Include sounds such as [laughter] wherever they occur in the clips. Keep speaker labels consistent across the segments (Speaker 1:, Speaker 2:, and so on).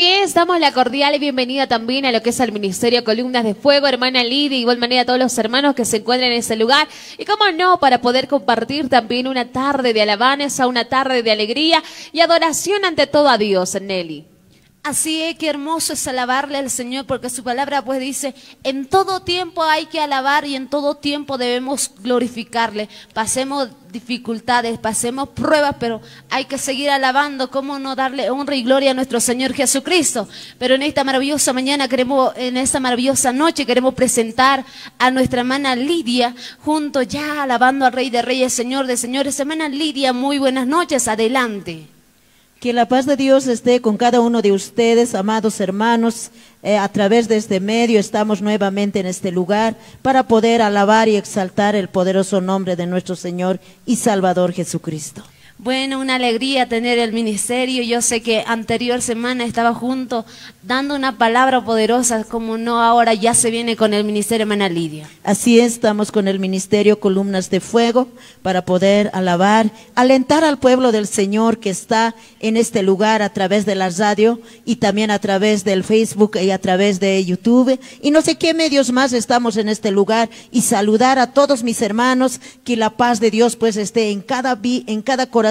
Speaker 1: es, damos la cordial bienvenida también a lo que es el Ministerio Columnas de Fuego, hermana Lidia, igual manera a todos los hermanos que se encuentran en ese lugar. Y cómo no, para poder compartir también una tarde de alabanza, una tarde de alegría y adoración ante todo a Dios, Nelly.
Speaker 2: Así es, que hermoso es alabarle al Señor, porque su palabra pues dice, en todo tiempo hay que alabar y en todo tiempo debemos glorificarle. Pasemos dificultades, pasemos pruebas, pero hay que seguir alabando, cómo no darle honra y gloria a nuestro Señor Jesucristo. Pero en esta maravillosa mañana queremos, en esta maravillosa noche queremos presentar a nuestra hermana Lidia, junto ya alabando al Rey de Reyes, Señor de Señores. Hermana Lidia, muy buenas noches, adelante.
Speaker 3: Que la paz de Dios esté con cada uno de ustedes, amados hermanos. Eh, a través de este medio estamos nuevamente en este lugar para poder alabar y exaltar el poderoso nombre de nuestro Señor y Salvador Jesucristo.
Speaker 2: Bueno, una alegría tener el ministerio. Yo sé que anterior semana estaba junto dando una palabra poderosa, como no ahora ya se viene con el ministerio hermana Lidia.
Speaker 3: Así es, estamos con el ministerio Columnas de Fuego para poder alabar, alentar al pueblo del Señor que está en este lugar a través de la radio y también a través del Facebook y a través de YouTube y no sé qué medios más estamos en este lugar y saludar a todos mis hermanos que la paz de Dios pues esté en cada en cada corazón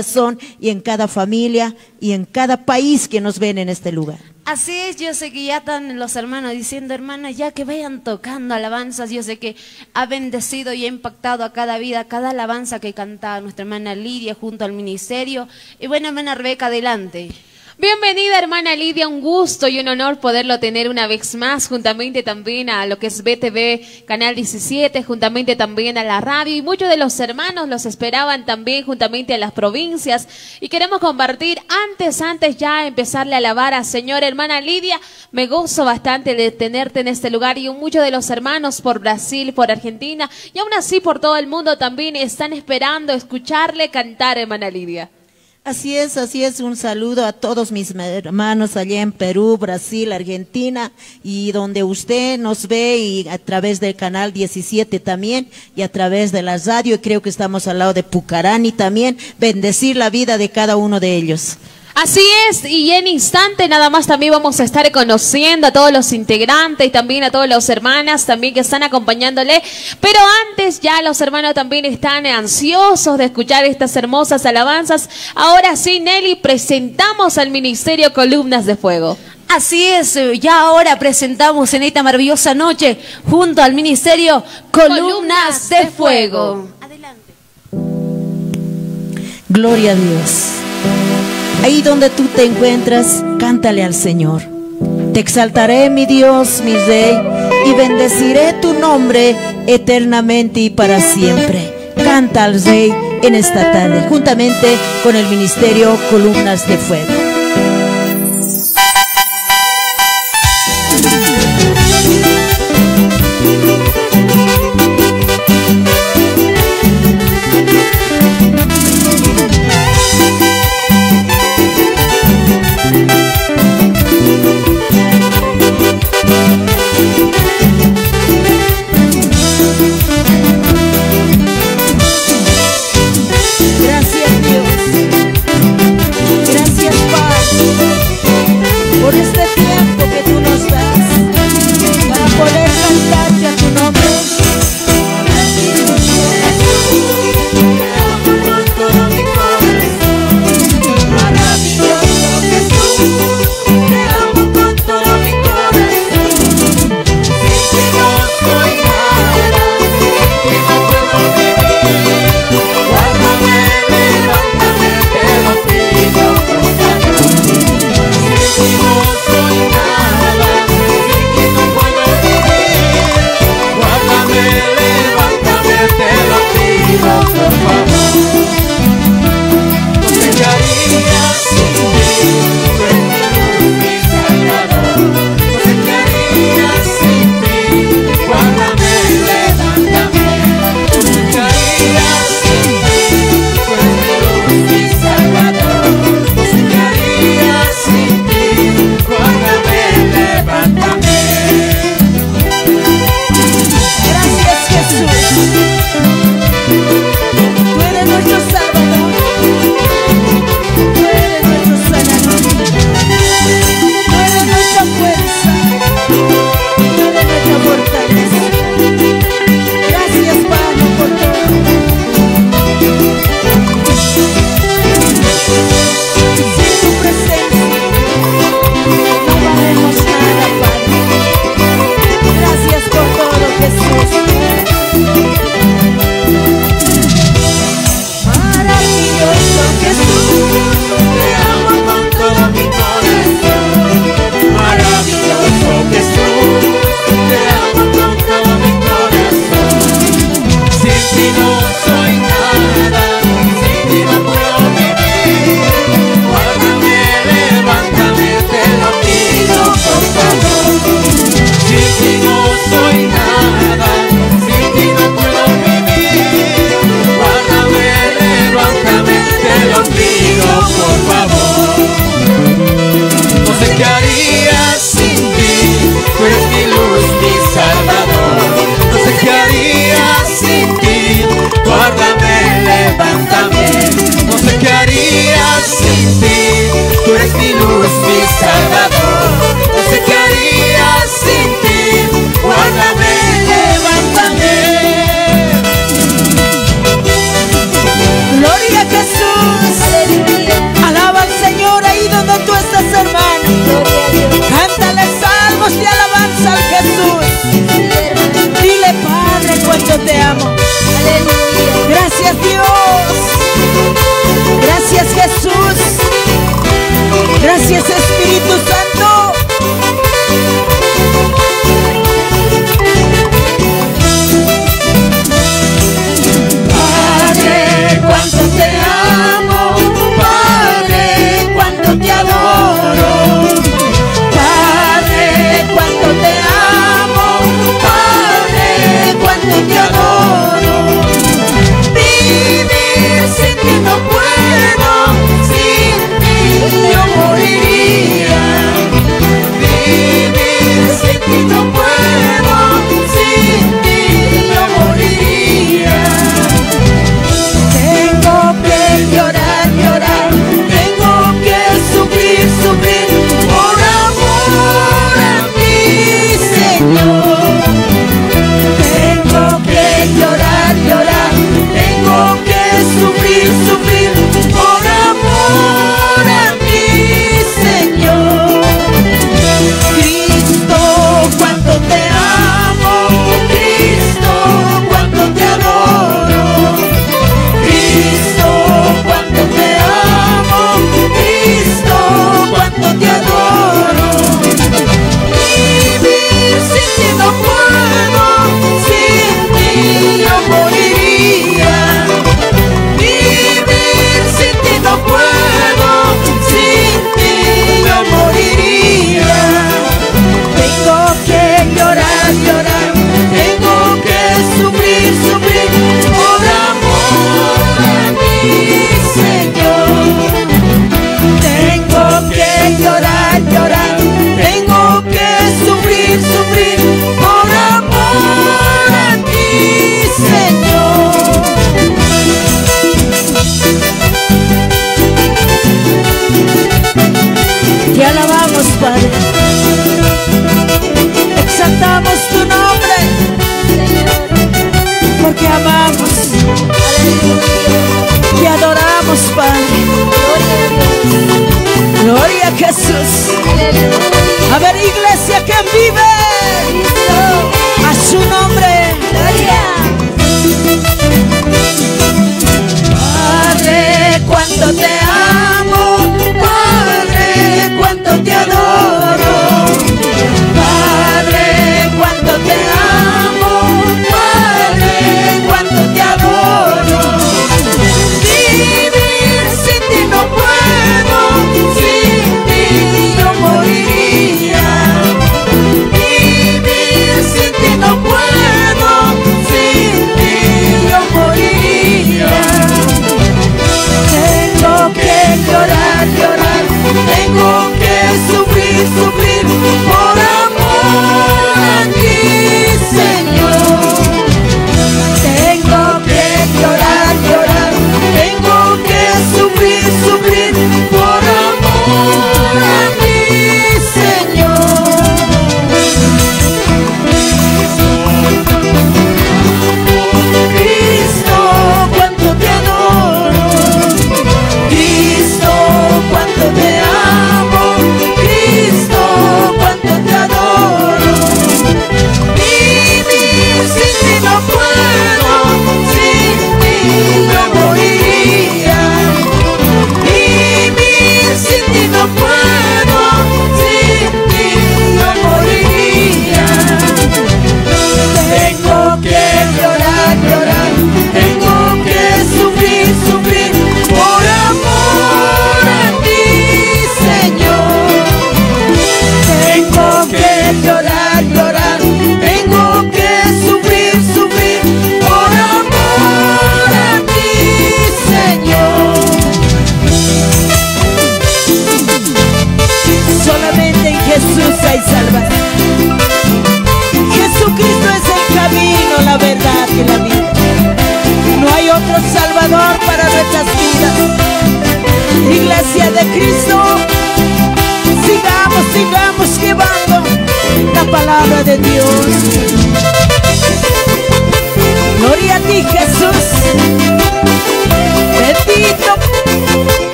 Speaker 3: y en cada familia y en cada país que nos ven en este lugar.
Speaker 2: Así es, yo sé que ya están los hermanos diciendo, hermanas, ya que vayan tocando alabanzas, yo sé que ha bendecido y ha impactado a cada vida, cada alabanza que canta nuestra hermana Lidia junto al ministerio. Y bueno, hermana Rebeca, adelante.
Speaker 1: Bienvenida hermana Lidia, un gusto y un honor poderlo tener una vez más, juntamente también a lo que es BTV Canal 17, juntamente también a la radio y muchos de los hermanos los esperaban también juntamente a las provincias y queremos compartir antes, antes ya empezarle a alabar a Señor hermana Lidia, me gozo bastante de tenerte en este lugar y muchos de los hermanos por Brasil, por Argentina y aún así por todo el mundo también están esperando escucharle cantar hermana Lidia.
Speaker 3: Así es, así es. Un saludo a todos mis hermanos allá en Perú, Brasil, Argentina y donde usted nos ve y a través del canal 17 también y a través de la radio. Y creo que estamos al lado de Pucarani también. Bendecir la vida de cada uno de ellos.
Speaker 1: Así es, y en instante nada más también vamos a estar conociendo a todos los integrantes y también a todas las hermanas también que están acompañándole. Pero antes ya los hermanos también están ansiosos de escuchar estas hermosas alabanzas. Ahora sí, Nelly, presentamos al Ministerio Columnas de Fuego.
Speaker 2: Así es, ya ahora presentamos en esta maravillosa noche junto al Ministerio Columnas, de, Fuego. Adelante.
Speaker 3: Gloria a Dios. Ahí donde tú te encuentras, cántale al Señor. Te exaltaré, mi Dios, mi Rey, y bendeciré tu nombre eternamente y para siempre. Canta al Rey en esta tarde, juntamente con el Ministerio Columnas de Fuego.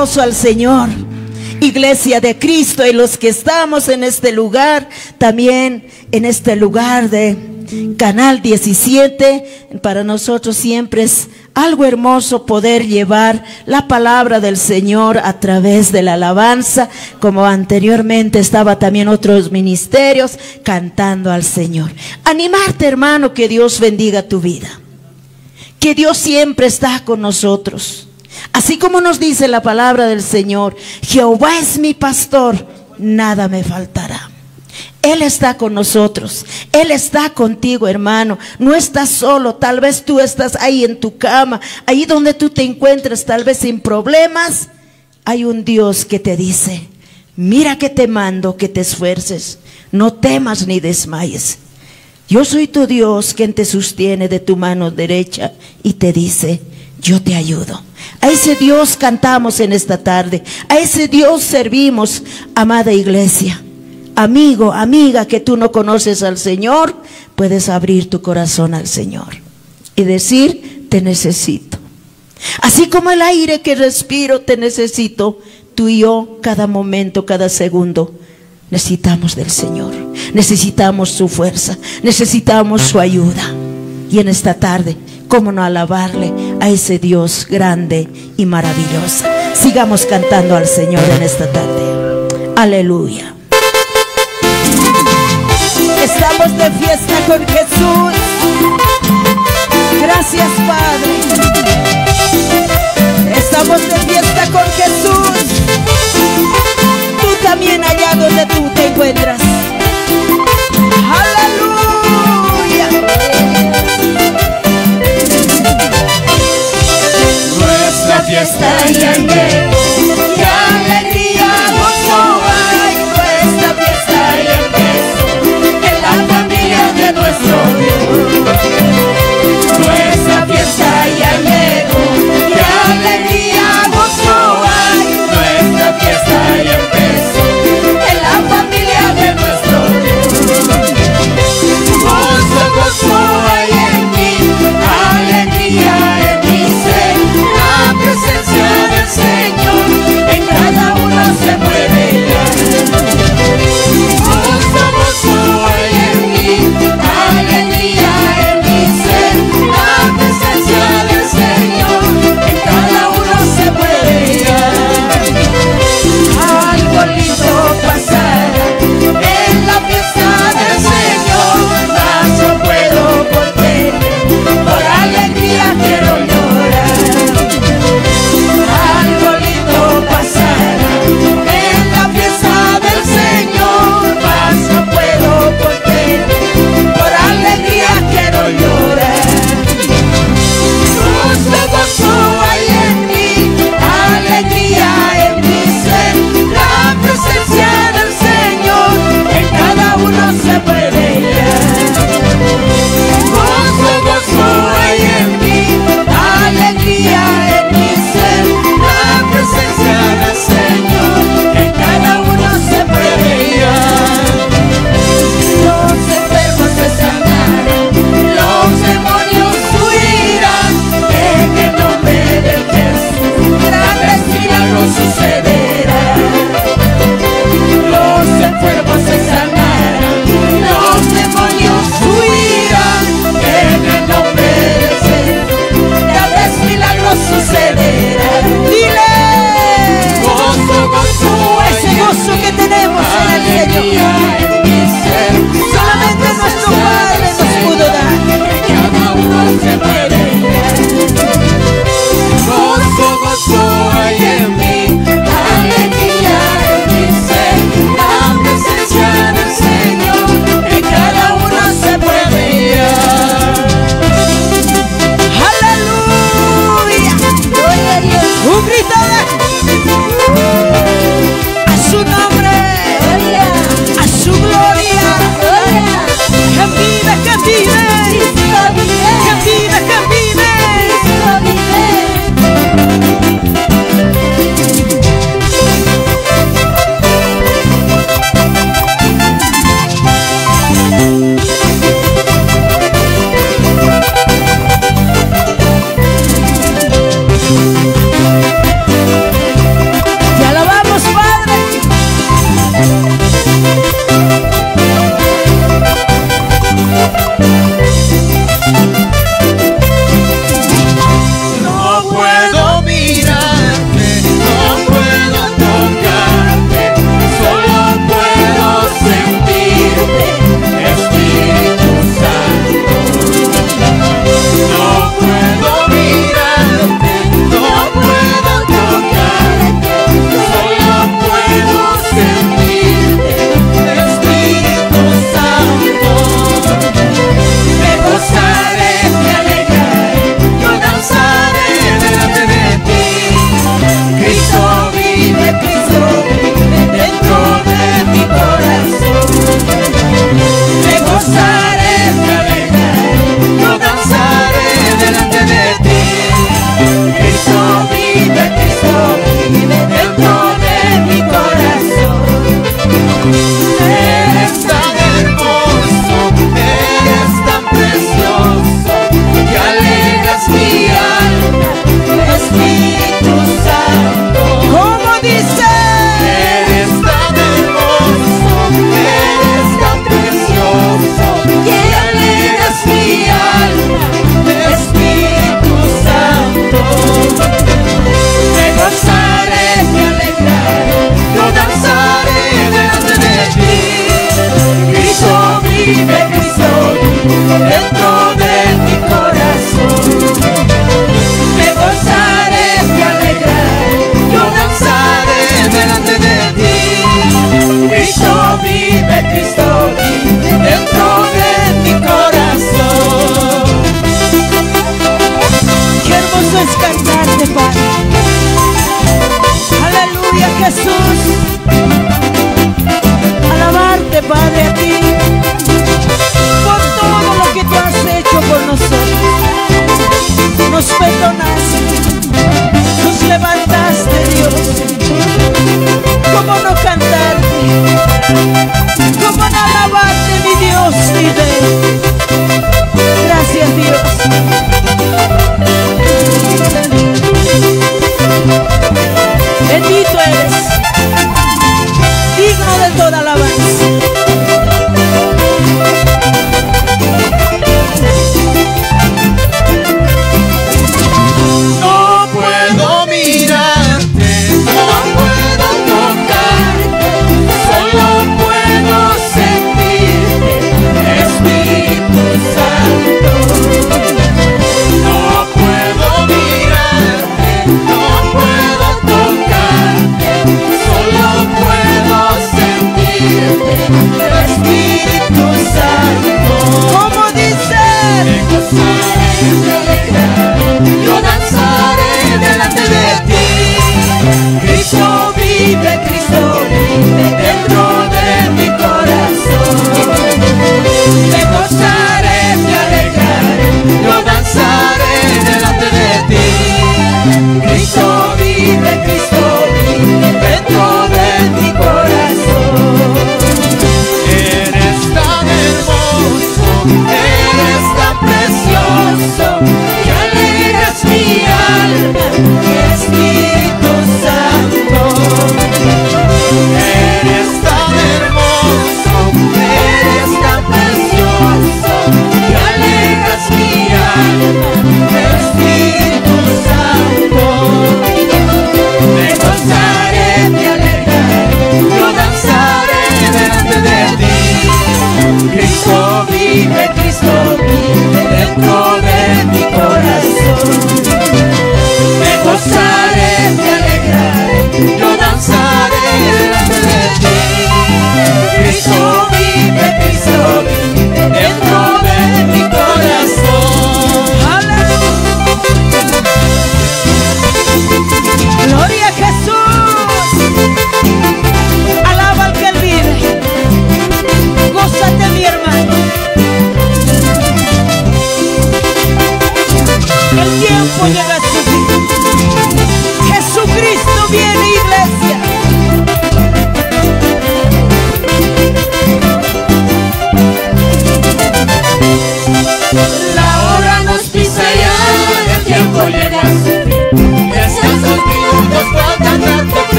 Speaker 3: Al Señor. Iglesia de Cristo
Speaker 4: y
Speaker 3: los que estamos en este lugar, también en este lugar de Canal 17, para nosotros siempre es algo hermoso poder llevar la palabra del Señor a través de la alabanza, como anteriormente estaba también otros ministerios cantando al Señor. Animarte hermano, que Dios bendiga tu vida que Dios siempre está con nosotros. Así como nos dice la palabra del Señor, Jehová es mi pastor, nada me faltará. Él está con nosotros. Él está contigo, hermano. No estás solo. Tal vez tú estás ahí en tu cama, ahí donde tú te encuentres, tal vez sin problemas. Hay un Dios que te dice, mira que te mando que te esfuerces. No temas ni desmayes. Yo soy tu Dios quien te sostiene de tu mano derecha y te dice, yo te ayudo. A ese Dios cantamos en esta tarde. A ese Dios servimos, amada iglesia. Amigo, amiga, que tú no conoces al Señor, puedes abrir tu corazón al Señor y decir, te necesito. Así como el aire que respiro, te necesito. Tú y yo, cada momento, cada segundo, necesitamos del Señor. Necesitamos su fuerza. Necesitamos su ayuda. Y en esta tarde, ¿cómo no alabarle a ese Dios grande y maravilloso? Sigamos cantando al Señor en esta tarde. Aleluya. Estamos de fiesta con Jesús. Gracias, Padre. Estamos de fiesta con Jesús. Tú también allá donde tú te encuentras. Aleluya.
Speaker 4: Fiesta ya llegó, qué alegría gozo hay. Nuestra fiesta ya empezó, en la familia de nuestro Dios.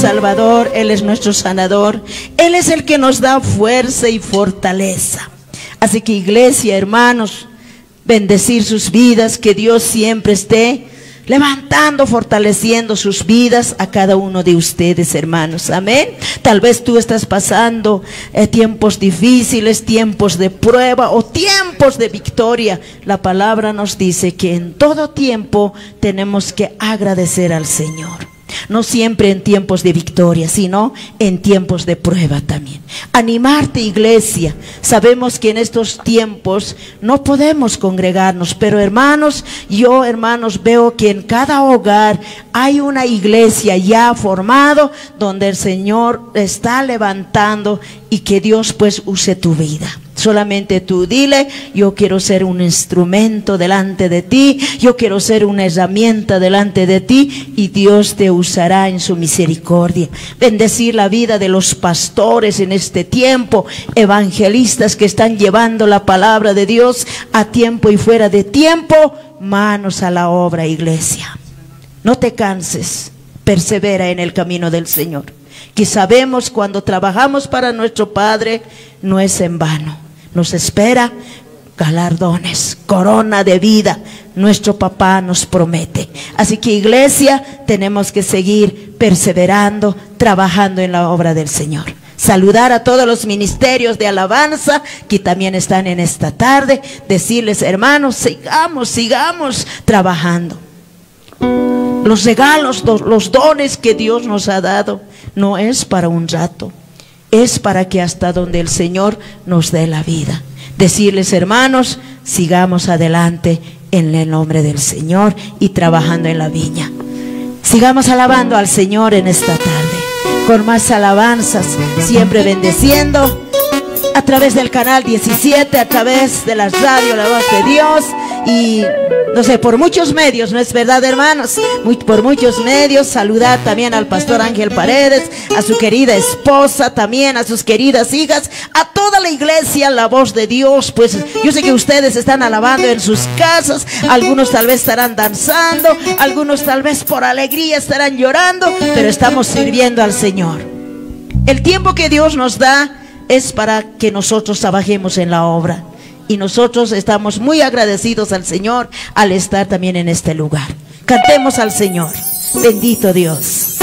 Speaker 4: Salvador,
Speaker 3: Él es nuestro sanador, Él es el que nos da fuerza y fortaleza. Así que iglesia, hermanos, bendecir sus vidas, que Dios siempre esté levantando, fortaleciendo sus vidas a cada uno de ustedes, hermanos. Amén. Tal vez tú estás pasando eh, tiempos difíciles, tiempos de prueba o tiempos de victoria. La palabra nos dice que en todo tiempo tenemos que agradecer al Señor. No siempre en tiempos de victoria, sino en tiempos de prueba también. Animarte, iglesia. Sabemos que en estos tiempos no podemos congregarnos, pero hermanos, yo hermanos veo que en cada hogar hay una iglesia ya formado donde el Señor está levantando y que Dios pues use tu vida. Solamente tú dile, yo quiero ser un instrumento delante de ti, yo quiero ser una herramienta delante de ti y Dios te usará en su misericordia. Bendecir la vida de los pastores en este tiempo, evangelistas que están llevando la palabra de Dios a tiempo y fuera de tiempo, manos a la obra, iglesia. No te canses, persevera en el camino del Señor. Que sabemos cuando trabajamos para nuestro Padre no es en vano. Nos espera galardones, corona de vida. Nuestro papá nos promete. Así que iglesia, tenemos que seguir perseverando, trabajando en la obra del Señor. Saludar a todos los ministerios de alabanza que también están en esta tarde. Decirles, hermanos, sigamos, sigamos trabajando. Los regalos, los, dones que Dios nos ha dado, no es para un rato, es para que hasta donde el Señor nos dé la vida. Decirles, hermanos, sigamos adelante en el nombre del Señor y trabajando en la viña. Sigamos alabando al Señor en esta tarde, con más alabanzas, siempre bendeciendo a través del canal 17, a través de la radio La Voz de Dios y no sé, por muchos medios, ¿no es verdad, hermanos? Muy, por muchos medios, saludar también al pastor Ángel Paredes, a su querida esposa, también a sus queridas hijas, a toda la iglesia, la voz de Dios. Pues yo sé que ustedes están alabando en sus casas, algunos tal vez estarán danzando, algunos tal vez por alegría estarán llorando, pero estamos sirviendo al Señor. El tiempo que Dios nos da es para que nosotros trabajemos en la obra. Y nosotros estamos muy agradecidos al Señor al estar también en este lugar. Cantemos al Señor. Bendito Dios.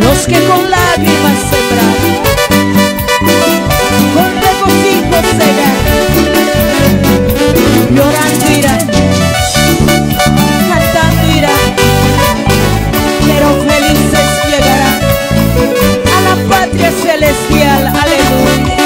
Speaker 3: Los que con lágrimas sembraron, con regocijo segarán, celestial, aleluya.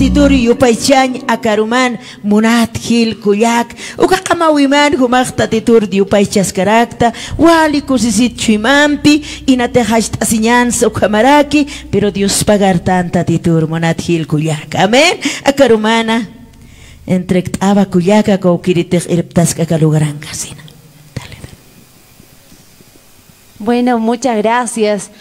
Speaker 3: Tituri yupaychan akaruman munat hil kuyak ukakamawiman humakta titur di upaychas karakta wali kusisit chimampi inate hashta sinyansa ukamaraki pero Dios pagar tanta titur munat hil kuyak amén. Akarumana entre aba kuyaka ko kiritek irptas kakalugaran kasina dale.
Speaker 2: Bueno, muchas gracias.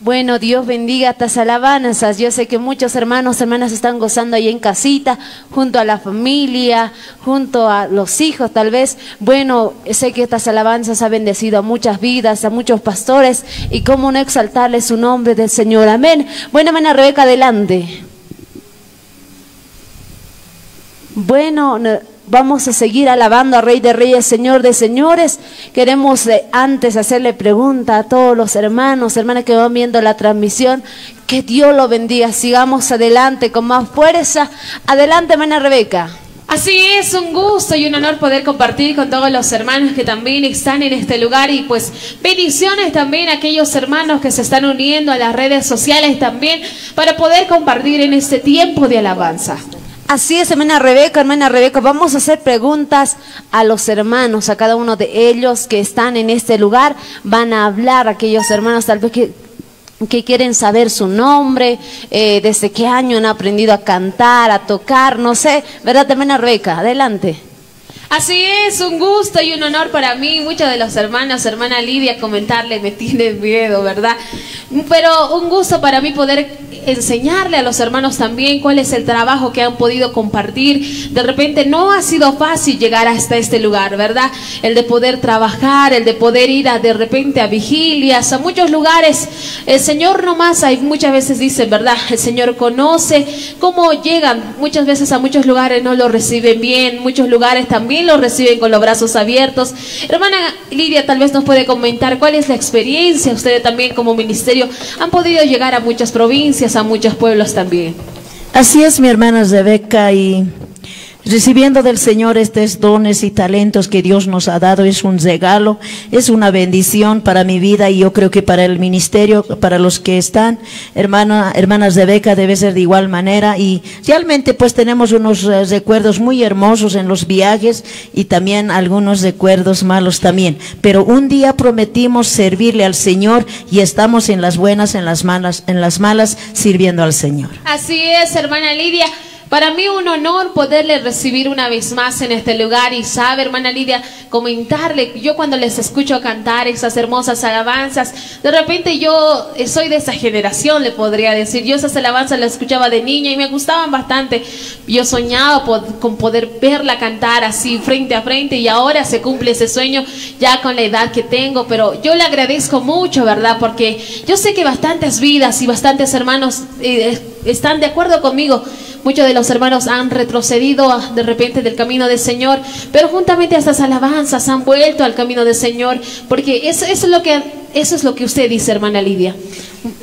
Speaker 2: Bueno, Dios bendiga estas alabanzas. Yo sé que muchos hermanos, hermanas están gozando ahí en casita, junto a la familia, junto a los hijos tal vez. Bueno, sé que estas alabanzas han bendecido a muchas vidas, a muchos pastores, y cómo no exaltarle su nombre del Señor. Amén. Bueno, hermana Rebeca, adelante. Bueno, no- vamos a seguir alabando a Rey de Reyes, Señor de Señores. Queremos eh, antes hacerle pregunta a todos los hermanos, hermanas que van viendo la transmisión. Que Dios lo bendiga. Sigamos adelante con más fuerza. Adelante, hermana Rebeca.
Speaker 1: Así es, un gusto y un honor poder compartir con todos los hermanos que también están en este lugar y pues bendiciones también a aquellos hermanos que se están uniendo a las redes sociales también para poder compartir en este tiempo de alabanza.
Speaker 2: Así es, hermana Rebeca, hermana Rebeca, vamos a hacer preguntas a los hermanos, a cada uno de ellos que están en este lugar. Van a hablar aquellos hermanos tal vez que, quieren saber su nombre, eh, desde qué año han aprendido a cantar, a tocar, no sé. ¿Verdad, hermana Rebeca? Adelante.
Speaker 1: Así es, un gusto y un honor para mí. Muchos de los hermanos, hermana Lidia, comentarle me tiene miedo, ¿verdad? Pero un gusto para mí poder enseñarle a los hermanos también cuál es el trabajo que han podido compartir. De repente no ha sido fácil llegar hasta este lugar, ¿verdad? El de poder trabajar, el de poder ir a, de repente a vigilias, a muchos lugares. El Señor nomás, hay muchas veces dicen, ¿verdad? El Señor conoce cómo llegan. Muchas veces a muchos lugares no lo reciben bien, muchos lugares también lo reciben con los brazos abiertos. Hermana Lidia tal vez nos puede comentar cuál es la experiencia. Ustedes también como ministerio han podido llegar a muchas provincias, a muchos pueblos también.
Speaker 3: Así es, mi hermana Rebeca, y recibiendo del Señor estos dones y talentos que Dios nos ha dado es un regalo, es una bendición para mi vida y yo creo que para el ministerio, para los que están, hermana, hermanas Rebeca debe ser de igual manera y realmente pues tenemos unos eh, recuerdos muy hermosos en los viajes y también algunos recuerdos malos también, pero un día prometimos servirle al Señor y estamos en las buenas, en las malas, en las malas sirviendo al Señor.
Speaker 1: Así es, hermana Lidia. Para mí un honor poderle recibir una vez más en este lugar y sabe, hermana Lidia, comentarle, yo cuando les escucho cantar esas hermosas alabanzas, de repente yo eh, soy de esa generación, le podría decir, yo esas alabanzas las escuchaba de niña y me gustaban bastante, yo soñaba con poder verla cantar así frente a frente y ahora se cumple ese sueño ya con la edad que tengo, pero yo le agradezco mucho, ¿verdad? Porque yo sé que bastantes vidas y bastantes hermanos eh, están de acuerdo conmigo. Muchos de los hermanos han retrocedido de repente del camino del Señor, pero juntamente a estas alabanzas han vuelto al camino del Señor, porque eso, eso es lo que eso es lo que usted dice, hermana Lidia.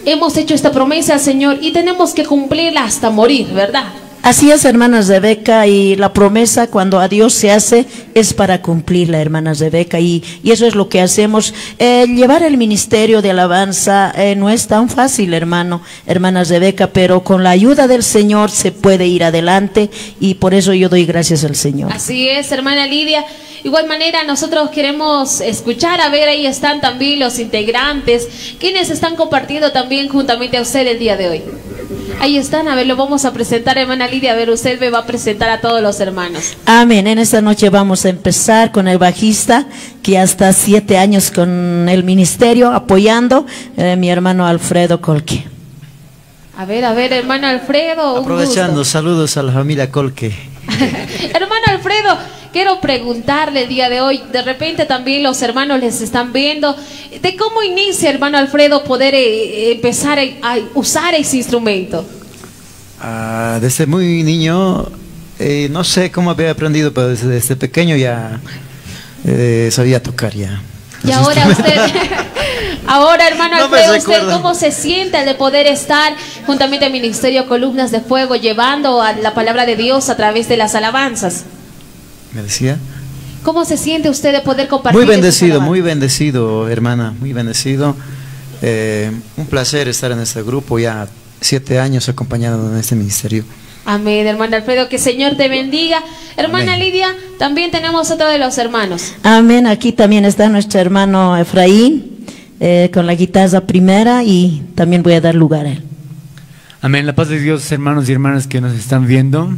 Speaker 1: Hemos hecho esta promesa al Señor y tenemos que cumplirla hasta morir, ¿verdad?
Speaker 3: Así es, hermanas Rebeca, y la promesa cuando a Dios se hace es para cumplirla, hermanas Rebeca, y, y eso es lo que hacemos. Llevar el ministerio de alabanza eh, no es tan fácil, hermano, hermanas Rebeca, pero con la ayuda del Señor se puede ir adelante y por eso yo doy gracias al Señor.
Speaker 1: Así es, hermana Lidia. Igual manera, nosotros queremos escuchar, a ver, ahí están también los integrantes, quienes están compartiendo también juntamente a usted el día de hoy. Ahí están, a ver, lo vamos a presentar, hermana Lidia, a ver, usted me va a presentar a todos los hermanos.
Speaker 3: Amén. En esta noche vamos a empezar con el bajista, que ya está siete años con el ministerio apoyando, eh, mi hermano Alfredo Colque.
Speaker 1: A ver, a ver, hermano Alfredo. un
Speaker 5: Aprovechando,
Speaker 1: gusto.
Speaker 5: saludos a la familia Colque. [laughs]
Speaker 1: hermano Alfredo, quiero preguntarle el día de hoy, de repente también los hermanos les están viendo, de cómo inicia, hermano Alfredo, poder eh, empezar a, a usar ese instrumento.
Speaker 5: Ah, desde muy niño Eh, no sé cómo había aprendido, pero desde, desde pequeño ya eh, sabía tocar ya.
Speaker 1: Y ahora usted, [laughs] ahora hermano
Speaker 5: No
Speaker 1: Alfredo, ¿usted cómo se siente de poder estar juntamente al Ministerio Columnas de Fuego llevando a la palabra de Dios a través de las alabanzas?
Speaker 5: Me decía.
Speaker 1: ¿Cómo se siente usted de poder compartir?
Speaker 5: Muy bendecido, muy bendecido, hermana, muy bendecido. Eh, un placer estar en este grupo, ya siete años acompañado en este ministerio.
Speaker 1: Amén, hermano Alfredo, que Señor te bendiga. Hermana
Speaker 5: Amén.
Speaker 1: Lidia, también tenemos otro de los hermanos.
Speaker 3: Amén. Aquí también está nuestro hermano Efraín eh, con la guitarra primera y también voy a dar lugar a él.
Speaker 6: Amén. La paz de Dios, hermanos y hermanas que nos están viendo.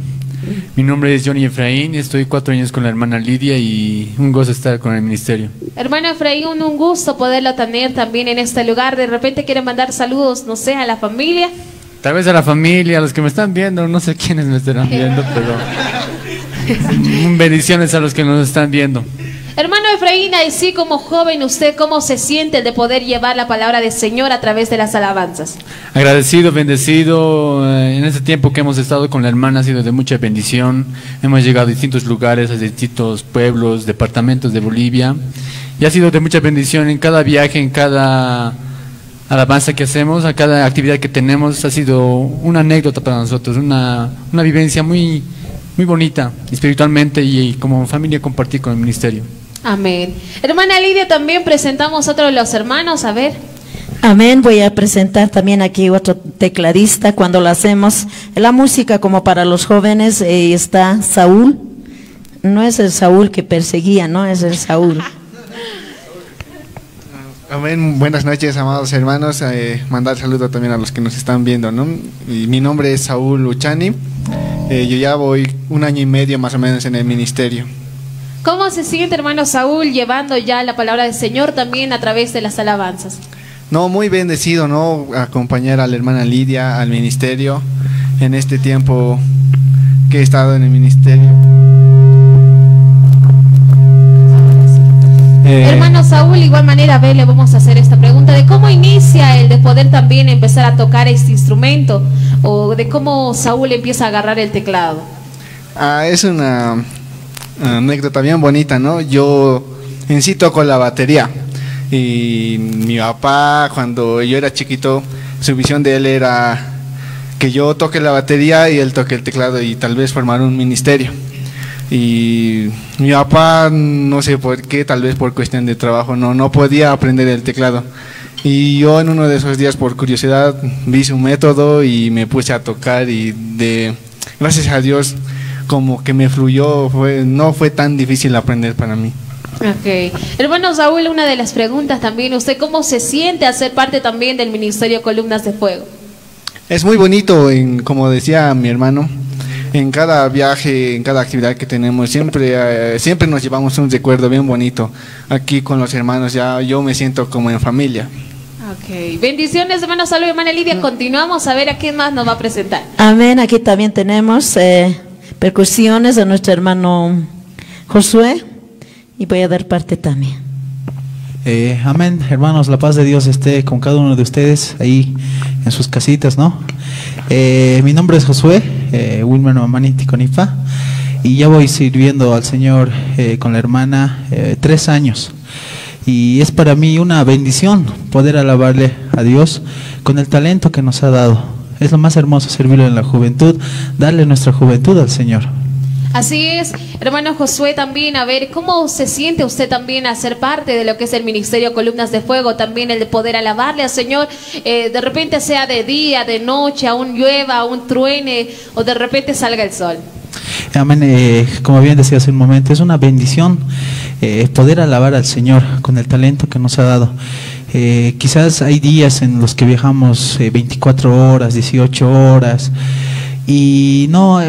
Speaker 6: Mi nombre es Johnny Efraín. Estoy cuatro años con la hermana Lidia y un gozo estar con el ministerio.
Speaker 1: Hermano Efraín, un gusto poderlo tener también en este lugar. De repente quiere mandar saludos, no sé, a la familia.
Speaker 6: Tal vez a la familia, a los que me están viendo, no sé quiénes me estarán viendo, pero [laughs] bendiciones a los que nos están viendo.
Speaker 1: Hermano Efraín, así como joven, ¿usted cómo se siente de poder llevar la palabra del Señor a través de las alabanzas?
Speaker 6: Agradecido, bendecido. eh, En este tiempo que hemos estado con la hermana ha sido de mucha bendición. Hemos llegado a distintos lugares, a distintos pueblos, departamentos de Bolivia. Y ha sido de mucha bendición en cada viaje, en cada alabanza que hacemos, a cada actividad que tenemos. Ha sido una anécdota para nosotros, una, una vivencia muy, muy bonita espiritualmente y, como familia compartir con el ministerio.
Speaker 1: Amén. Hermana Lidia, también presentamos otro de los hermanos. A ver.
Speaker 3: Amén. Voy a presentar también aquí otro tecladista cuando lo hacemos. La música como para los jóvenes eh, está Saúl. No es el Saúl que perseguía, no es el Saúl. [laughs]
Speaker 7: Amén. Buenas noches, amados hermanos. Eh, mandar saludo también a los que nos están viendo, ¿no? Y mi nombre es Saúl Luchani. Eh, yo ya voy un año y medio más o menos en el ministerio.
Speaker 1: ¿Cómo se siente, hermano Saúl, llevando ya la palabra del Señor también a través de las alabanzas?
Speaker 7: No, muy bendecido, ¿no? Acompañar a la hermana Lidia al ministerio en este tiempo que he estado en el ministerio. Eh,
Speaker 1: Hermano Saúl, igual manera, a ver, le vamos a hacer esta pregunta de cómo inicia el de poder también empezar a tocar este instrumento o de cómo Saúl empieza a agarrar el teclado.
Speaker 7: Ah, es una anécdota bien bonita, ¿no? Yo en sí toco la batería y mi papá cuando yo era chiquito, su visión de él era que yo toque la batería y él toque el teclado y tal vez formar un ministerio. Y mi papá, no sé por qué, tal vez por cuestión de trabajo, no, no podía aprender el teclado. Y yo en uno de esos días, por curiosidad, vi su método y me puse a tocar y de, gracias a Dios, como que me fluyó, fue, no fue tan difícil aprender para mí.
Speaker 1: Ok. Hermano Saúl, una de las preguntas también, ¿usted cómo se siente a ser parte también del Ministerio Columnas de Fuego?
Speaker 7: Es muy bonito, en, como decía mi hermano, en cada viaje, en cada actividad que tenemos, siempre, eh, siempre nos llevamos un recuerdo bien bonito. Aquí con los hermanos ya yo me siento como en familia.
Speaker 1: Ok. Bendiciones, hermano y hermana Lidia. Continuamos a ver a quién más nos va a presentar.
Speaker 3: Amén. Aquí también tenemos eh, percusiones de nuestro hermano Josué y voy a dar parte también.
Speaker 8: Eh, amén, hermanos, la paz de Dios esté con cada uno de ustedes ahí en sus casitas, ¿no? Eh, mi nombre es Josué, eh, Wilmer Mamani Ticonifa, y ya voy sirviendo al Señor eh, con la hermana eh, tres años. Y es para mí una bendición poder alabarle a Dios con el talento que nos ha dado. Es lo más hermoso servirle en la juventud, darle nuestra juventud al Señor.
Speaker 1: Así es, hermano Josué también, a ver, ¿cómo se siente usted también a ser parte de lo que es el Ministerio Columnas de Fuego? También el de poder alabarle al Señor, eh, de repente sea de día, de noche, aún llueva, aún truene, o de repente salga el sol.
Speaker 8: Amén. Eh, como bien decía hace un momento, es una bendición eh, poder alabar al Señor con el talento que nos ha dado. Eh, quizás hay días en los que viajamos eh, 24 horas, 18 horas, y no,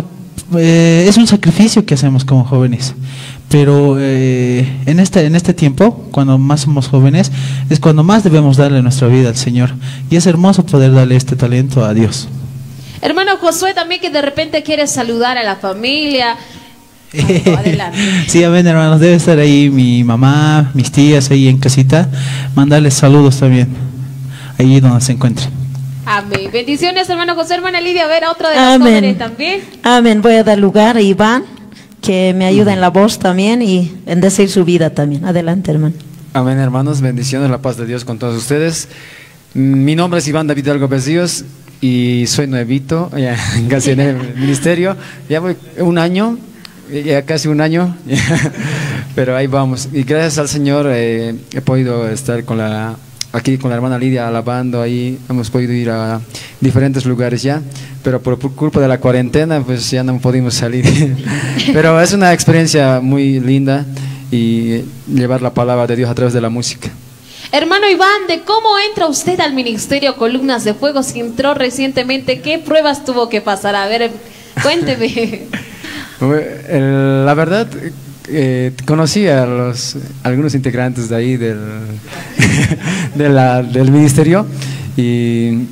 Speaker 8: eh, es un sacrificio que hacemos como jóvenes. Pero eh, en, este, en este tiempo, cuando más somos jóvenes, es cuando más debemos darle nuestra vida al Señor. Y es hermoso poder darle este talento a Dios.
Speaker 1: Hermano Josué también que de repente quiere saludar a la familia. Adelante. [laughs]
Speaker 8: Sí, amén, hermanos. Debe estar ahí mi mamá, mis tías ahí en casita. Mandarles saludos también, ahí donde se encuentren.
Speaker 1: Amén. Bendiciones, hermano José, hermana Lidia. A ver, a otro de los
Speaker 3: Amén.
Speaker 1: jóvenes también.
Speaker 3: Amén. Voy a dar lugar a Iván, que me ayuda en la voz también y bendecir su vida también. Adelante, hermano.
Speaker 9: Amén, hermanos. Bendiciones, la paz de Dios con todos ustedes. Mi nombre es Iván David Algo Ríos y soy nuevito, [laughs] ya, casi en el ministerio. Ya voy un año, ya casi un año, [laughs] pero ahí vamos. Y gracias al Señor eh, he podido estar con la, aquí con la hermana Lidia alabando, ahí hemos podido ir a diferentes lugares ya, pero por, culpa de la cuarentena pues ya no pudimos salir. [laughs] pero es una experiencia muy linda y llevar la palabra de Dios a través de la música.
Speaker 1: Hermano Iván, ¿de cómo entra usted al ministerio Columnas de Fuego? Si entró recientemente, ¿qué pruebas tuvo que pasar? A ver, cuénteme. [laughs]
Speaker 9: La verdad, eh, conocí a los, algunos integrantes de ahí del, [laughs] del ministerio y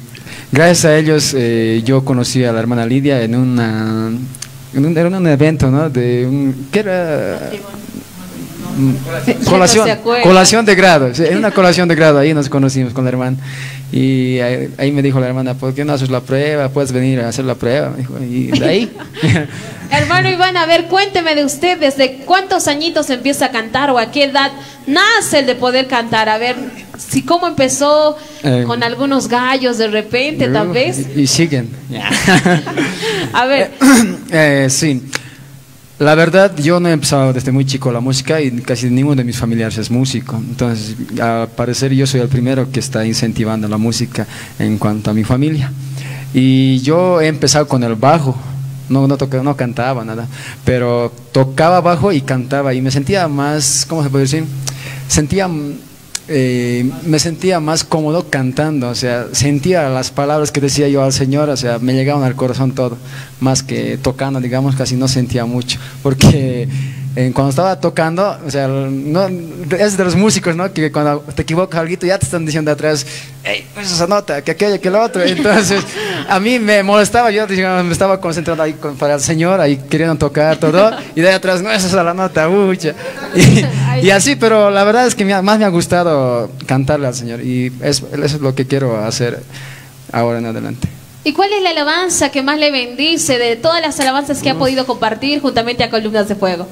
Speaker 9: gracias a ellos eh, yo conocí a la hermana Lidia en una en un, era un evento, ¿no? De un, ¿qué era? Colación, colación de grado, sí, en una colación de grado, ahí nos conocimos con la hermana. Y ahí, ahí me dijo la hermana, ¿por qué no haces la prueba? Puedes venir a hacer la prueba. Y de ahí. [laughs]
Speaker 1: Hermano Iván, a ver, cuénteme de usted, ¿desde cuántos añitos empieza a cantar o a qué edad nace el de poder cantar? A ver, si cómo empezó
Speaker 9: Eh,
Speaker 1: con algunos gallos de repente, tal vez.
Speaker 9: Y, y siguen. [laughs]
Speaker 1: A ver, [coughs]
Speaker 9: Eh, sí. La verdad, yo no he empezado desde muy chico la música y casi ninguno de mis familiares es músico. Entonces, al parecer yo soy el primero que está incentivando la música en cuanto a mi familia. Y yo he empezado con el bajo. No, no, toca- no cantaba nada, pero tocaba bajo y cantaba y me sentía más, ¿cómo se puede decir? Sentía eh, me sentía más cómodo cantando, o sea, sentía las palabras que decía yo al Señor, o sea, me llegaban al corazón todo, más que tocando, digamos, casi no sentía mucho, porque eh, cuando estaba tocando, o sea, no, es de los músicos, ¿no? Que cuando te equivocas algo ya te están diciendo atrás, hey, pues esa nota, que aquello, que lo otro, [laughs] entonces a mí me molestaba, yo digamos, me estaba concentrando ahí con- para el Señor, ahí queriendo tocar todo, y de ahí atrás, no, esa es la nota, ucha. [laughs] Y, y así, pero la verdad es que me ha- más me ha gustado cantarle al Señor, y es- eso es lo que quiero hacer ahora en adelante.
Speaker 1: ¿y cuál es la alabanza que más le bendice de todas las alabanzas que ha podido compartir juntamente a Columnas de Fuego?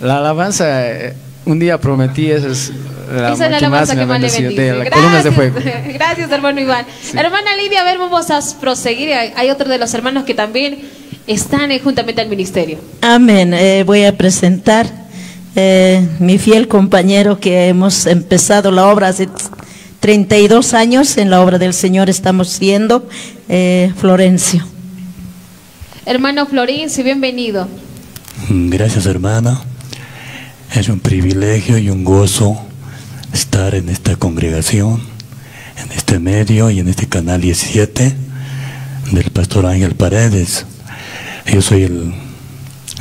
Speaker 9: La alabanza, eh, un día prometí, esa es la,
Speaker 1: Esa es la
Speaker 9: que
Speaker 1: alabanza que más le bendice.
Speaker 9: de las columnas de fuego.
Speaker 1: Gracias, [laughs] hermano Iván. Hermana Lidia, a ver, vamos a proseguir. Hay otro de los hermanos que también están eh, juntamente al ministerio.
Speaker 3: Amén. Eh, voy a presentar eh, mi fiel compañero que hemos empezado la obra hace 32 años. En la obra del Señor estamos siendo eh, Florencio.
Speaker 1: Hermano Florencio, bienvenido.
Speaker 10: Gracias hermana. Es un privilegio y un gozo estar en esta congregación, en este medio y en este canal 17 del pastor Ángel Paredes. Yo soy el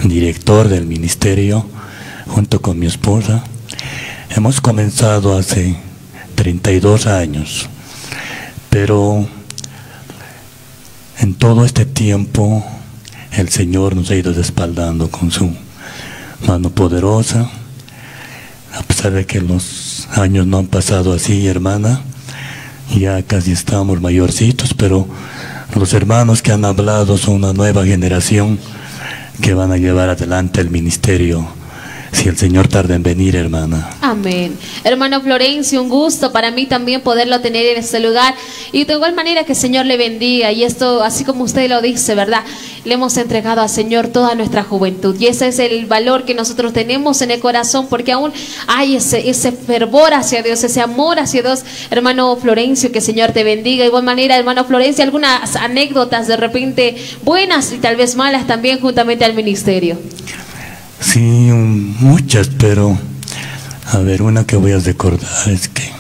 Speaker 10: director del ministerio junto con mi esposa. Hemos comenzado hace 32 años, pero en todo este tiempo el Señor nos ha ido respaldando con su mano poderosa. A pesar de que los años no han pasado así, hermana, ya casi estamos mayorcitos, pero los hermanos que han hablado son una nueva generación que van a llevar adelante el ministerio. Si el Señor tarda en venir, hermana.
Speaker 1: Amén. Hermano Florencio, un gusto para mí también poderlo tener en este lugar. Y de igual manera que el Señor le bendiga. Y esto, así como usted lo dice, ¿verdad? Le hemos entregado al Señor toda nuestra juventud. Y ese es el valor que nosotros tenemos en el corazón, porque aún hay ese, ese fervor hacia Dios, ese amor hacia Dios. Hermano Florencio, que el Señor te bendiga. De igual manera, hermano Florencio, algunas anécdotas de repente buenas y tal vez malas también juntamente al ministerio.
Speaker 10: Sí, muchas, pero a ver, una que voy a recordar es que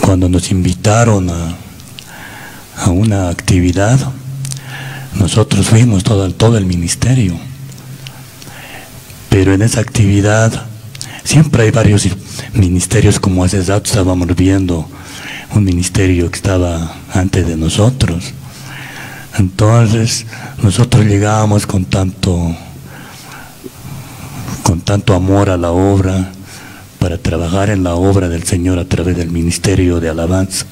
Speaker 10: cuando nos invitaron a, a una actividad, nosotros fuimos todo, todo el ministerio. Pero en esa actividad siempre hay varios ministerios, como hace rato estábamos viendo un ministerio que estaba antes de nosotros. Entonces, nosotros llegábamos con tanto con tanto amor a la obra, para trabajar en la obra del Señor a través del ministerio de alabanza.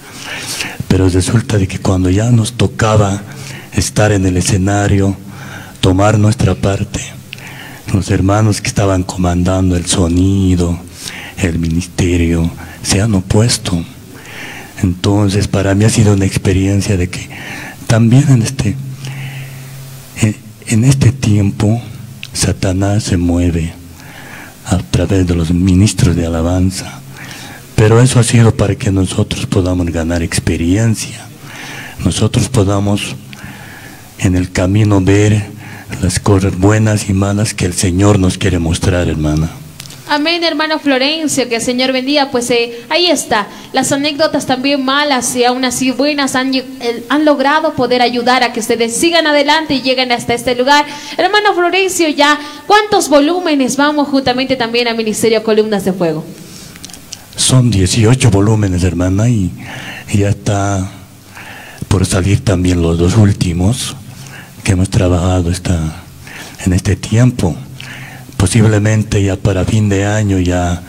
Speaker 10: Pero resulta de que cuando ya nos tocaba estar en el escenario, tomar nuestra parte, los hermanos que estaban comandando el sonido, el ministerio, se han opuesto. Entonces, para mí ha sido una experiencia de que también en este, en, en este tiempo, Satanás se mueve a través de los ministros de alabanza. Pero eso ha sido para que nosotros podamos ganar experiencia, nosotros podamos en el camino ver las cosas buenas y malas que el Señor nos quiere mostrar, hermana.
Speaker 1: Amén, hermano Florencio, que el Señor bendiga. Pues eh, ahí está. Las anécdotas también malas y aún así buenas eh, han logrado poder ayudar a que ustedes sigan adelante y lleguen hasta este lugar. Hermano Florencio, ya, ¿cuántos volúmenes vamos juntamente también al Ministerio Columnas de Fuego?
Speaker 10: Son 18 volúmenes, hermana, y ya está por salir también los dos últimos que hemos trabajado en este tiempo. Posiblemente ya para fin de año ya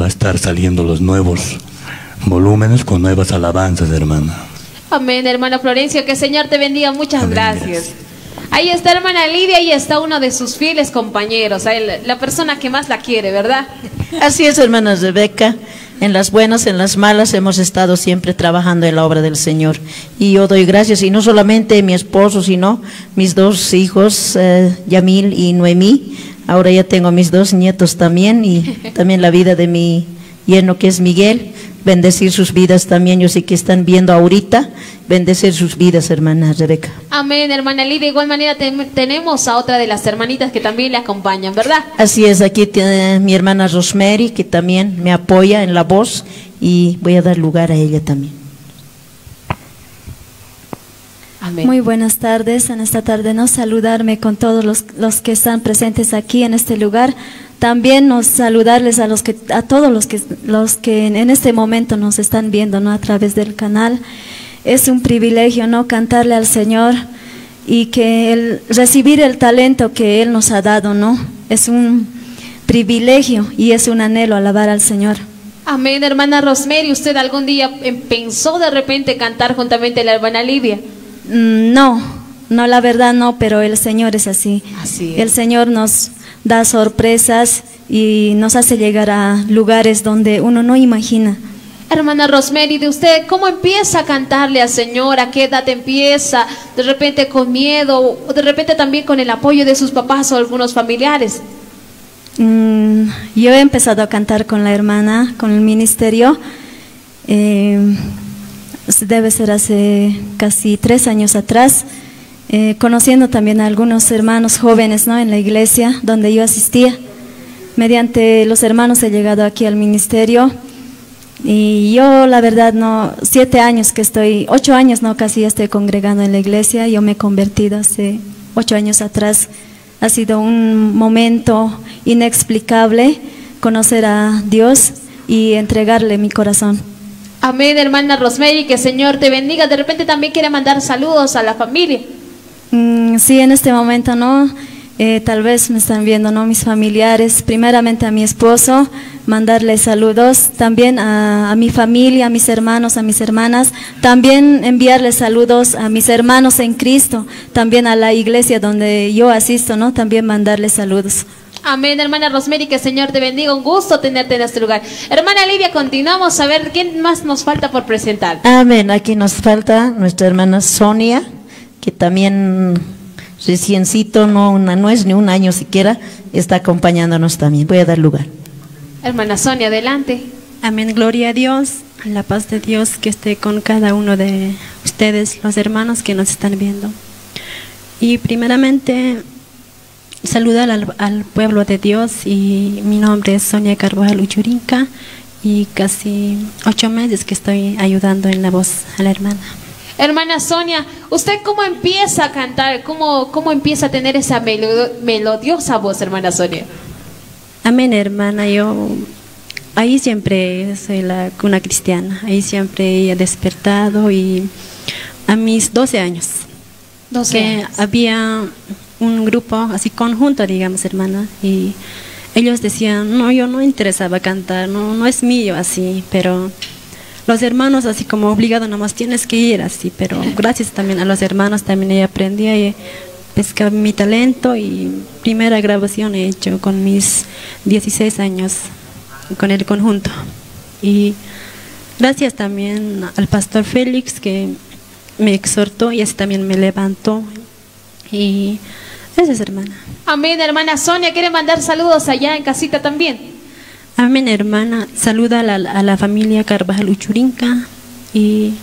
Speaker 10: va a estar saliendo los nuevos volúmenes con nuevas alabanzas, hermana.
Speaker 1: Amén, hermano Florencio, que el Señor te bendiga. Muchas gracias. Ahí está hermana Lidia, ahí está uno de sus fieles compañeros, la persona que más la quiere, ¿verdad?
Speaker 3: Así es, hermana Rebeca. En las buenas, en las malas, hemos estado siempre trabajando en la obra del Señor. Y yo doy gracias, y no solamente mi esposo, sino mis dos hijos, eh, Yamil y Noemí. Ahora ya tengo mis dos nietos también, y también la vida de mi yerno que es Miguel. Bendecir sus vidas también, yo sé que están viendo ahorita. Bendecir sus vidas, hermana Rebeca.
Speaker 1: Amén, hermana Lidia. De igual manera tenemos a otra de las hermanitas que también le acompañan, ¿verdad?
Speaker 3: Así es, aquí tiene mi hermana Rosemary, que también me apoya en la voz, y voy a dar lugar a ella también.
Speaker 1: Amén.
Speaker 11: Muy buenas tardes. En esta tarde nos saludarme con todos los, los que están presentes aquí en este lugar. También nos saludarles a los que a todos los que los que en, este momento nos están viendo, ¿no? a través del canal. Es un privilegio, ¿no? cantarle al Señor y que el, recibir el talento que él nos ha dado, ¿no? Es un privilegio y es un anhelo alabar al Señor.
Speaker 1: Amén, hermana Rosemary. ¿Usted algún día eh, pensó de repente cantar juntamente a la hermana Lidia?
Speaker 11: Mm, No, no, la verdad no, pero el Señor es así.
Speaker 1: Así
Speaker 11: El Señor nos da sorpresas y nos hace llegar a lugares donde uno no imagina.
Speaker 1: Hermana Rosemary, de usted, ¿cómo empieza a cantarle al Señor? ¿A qué edad empieza? ¿De repente con miedo? ¿O de repente también con el apoyo de sus papás o algunos familiares?
Speaker 11: Mm, yo he empezado a cantar con la hermana, con el ministerio. eh, debe ser hace casi tres años atrás, eh, conociendo también a algunos hermanos jóvenes ¿no? en la iglesia donde yo asistía. Mediante los hermanos he llegado aquí al ministerio y yo la verdad no, siete años que estoy, ocho años no casi ya estoy congregando en la iglesia, yo me he convertido hace ocho años atrás. Ha sido un momento inexplicable conocer a Dios y entregarle mi corazón.
Speaker 1: Amén, hermana Rosemary, que el Señor te bendiga. De repente también quiere mandar saludos a la familia.
Speaker 11: Mm, sí, en este momento no. Eh, tal vez me están viendo, ¿no? Mis familiares, primeramente a mi esposo, mandarle saludos, también a, a mi familia, a mis hermanos, a mis hermanas, también enviarle saludos a mis hermanos en Cristo, también a la iglesia donde yo asisto, ¿no? También mandarle saludos.
Speaker 1: Amén, hermana Rosemary, que el Señor te bendiga. Un gusto tenerte en este lugar. Hermana Lidia, continuamos a ver quién más nos falta por presentar.
Speaker 3: Amén. Aquí nos falta nuestra hermana Sonia, que también reciencito, no, una, no es ni un año siquiera, está acompañándonos también. Voy a dar lugar.
Speaker 1: Hermana Sonia, adelante.
Speaker 12: Amén, gloria a Dios, la paz de Dios que esté con cada uno de ustedes, los hermanos que nos están viendo. Y primeramente, saludar al, al pueblo de Dios y mi nombre es Sonia Carvajal Uchurinca y casi ocho meses que estoy ayudando en la voz a la hermana.
Speaker 1: Hermana Sonia, ¿usted cómo empieza a cantar? ¿Cómo, cómo empieza a tener esa melo- melodiosa voz, hermana Sonia?
Speaker 12: Amén, hermana. Yo ahí siempre soy la cuna cristiana. Ahí siempre he despertado y a mis 12 años.
Speaker 1: 12
Speaker 12: que
Speaker 1: años.
Speaker 12: había un grupo así conjunto, digamos, hermana, y ellos decían, no, yo no interesaba cantar, no, no es mío así, pero los hermanos así como obligado nomás tienes que ir así, pero [laughs] gracias también a los hermanos también he aprendí a pescar mi talento y primera grabación he hecho con mis 16 años con el conjunto. Y gracias también al pastor Félix que me exhortó y así también me levantó. Y es hermana.
Speaker 1: Amén, hermana Sonia. ¿Quiere mandar saludos allá en casita también?
Speaker 12: Amén, hermana. Saluda a la, a la familia Carvajal Uchurinca y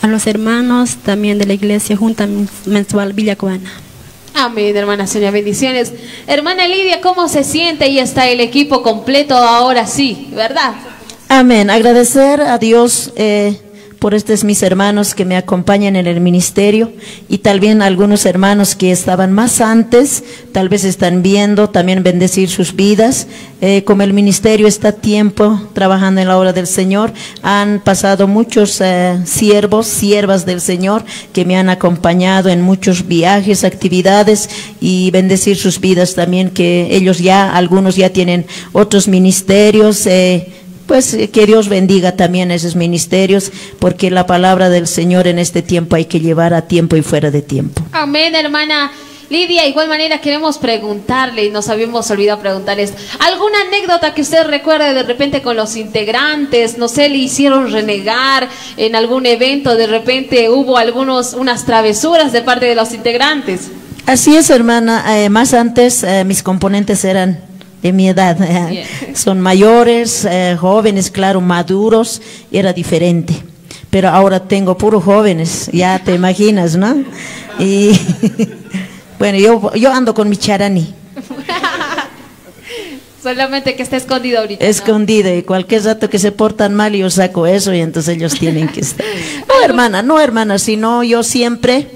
Speaker 12: a los hermanos también de la iglesia Junta Mensual Villacuana.
Speaker 1: Amén, hermana Sonia, bendiciones. Hermana Lidia, ¿cómo se siente? Y está el equipo completo ahora sí, ¿verdad?
Speaker 3: Amén. Agradecer a Dios eh, por estos mis hermanos que me acompañan en el ministerio y también algunos hermanos que estaban más antes, tal vez están viendo, también bendecir sus vidas. Eh, como el ministerio está tiempo trabajando en la obra del Señor, han pasado muchos eh, siervos, siervas del Señor que me han acompañado en muchos viajes, actividades y bendecir sus vidas también, que ellos ya, algunos ya tienen otros ministerios. Eh, pues eh, que Dios bendiga también esos ministerios, porque la palabra del Señor en este tiempo hay que llevar a tiempo y fuera de tiempo.
Speaker 1: Amén, hermana. Lidia, igual manera queremos preguntarle, y nos habíamos olvidado preguntarles, ¿alguna anécdota que usted recuerde de repente con los integrantes? No sé, le hicieron renegar en algún evento, de repente hubo algunos, unas travesuras de parte de los integrantes.
Speaker 3: Así es, hermana. Eh, más antes eh, mis componentes eran de mi edad. [laughs] Son mayores, eh, jóvenes, claro, maduros, era diferente. Pero ahora tengo puros jóvenes, ya te imaginas, ¿no? Y [laughs] bueno, yo, yo ando con mi charani, [laughs]
Speaker 1: Solamente que está escondido ahorita. ¿no?
Speaker 3: escondida, y cualquier rato que se portan mal yo saco eso y entonces ellos tienen que estar. No, hermana, no, hermana, sino yo siempre,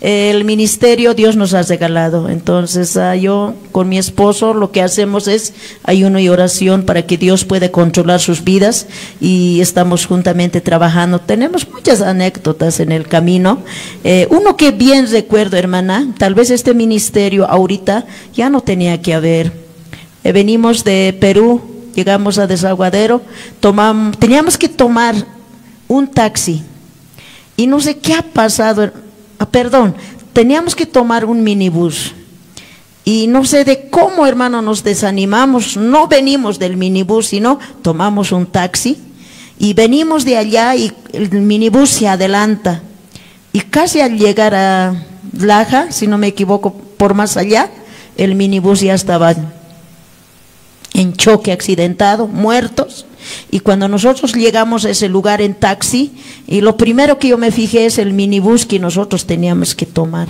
Speaker 3: el ministerio Dios nos ha regalado. Entonces, ah, yo con mi esposo lo que hacemos es ayuno y oración para que Dios pueda controlar sus vidas y estamos juntamente trabajando. Tenemos muchas anécdotas en el camino. Eh, uno que bien recuerdo, hermana, tal vez este ministerio ahorita ya no tenía que haber. Eh, venimos de Perú, llegamos a Desaguadero, teníamos que tomar un taxi y no sé qué ha pasado, perdón, teníamos que tomar un minibús. Y no sé de cómo, hermano, nos desanimamos, no venimos del minibús, sino tomamos un taxi y venimos de allá y el minibús se adelanta. Y casi al llegar a Laja, si no me equivoco, por más allá, el minibús ya estaba en choque accidentado, muertos. Y cuando nosotros llegamos a ese lugar en taxi, y lo primero que yo me fijé es el minibús que nosotros teníamos que tomar.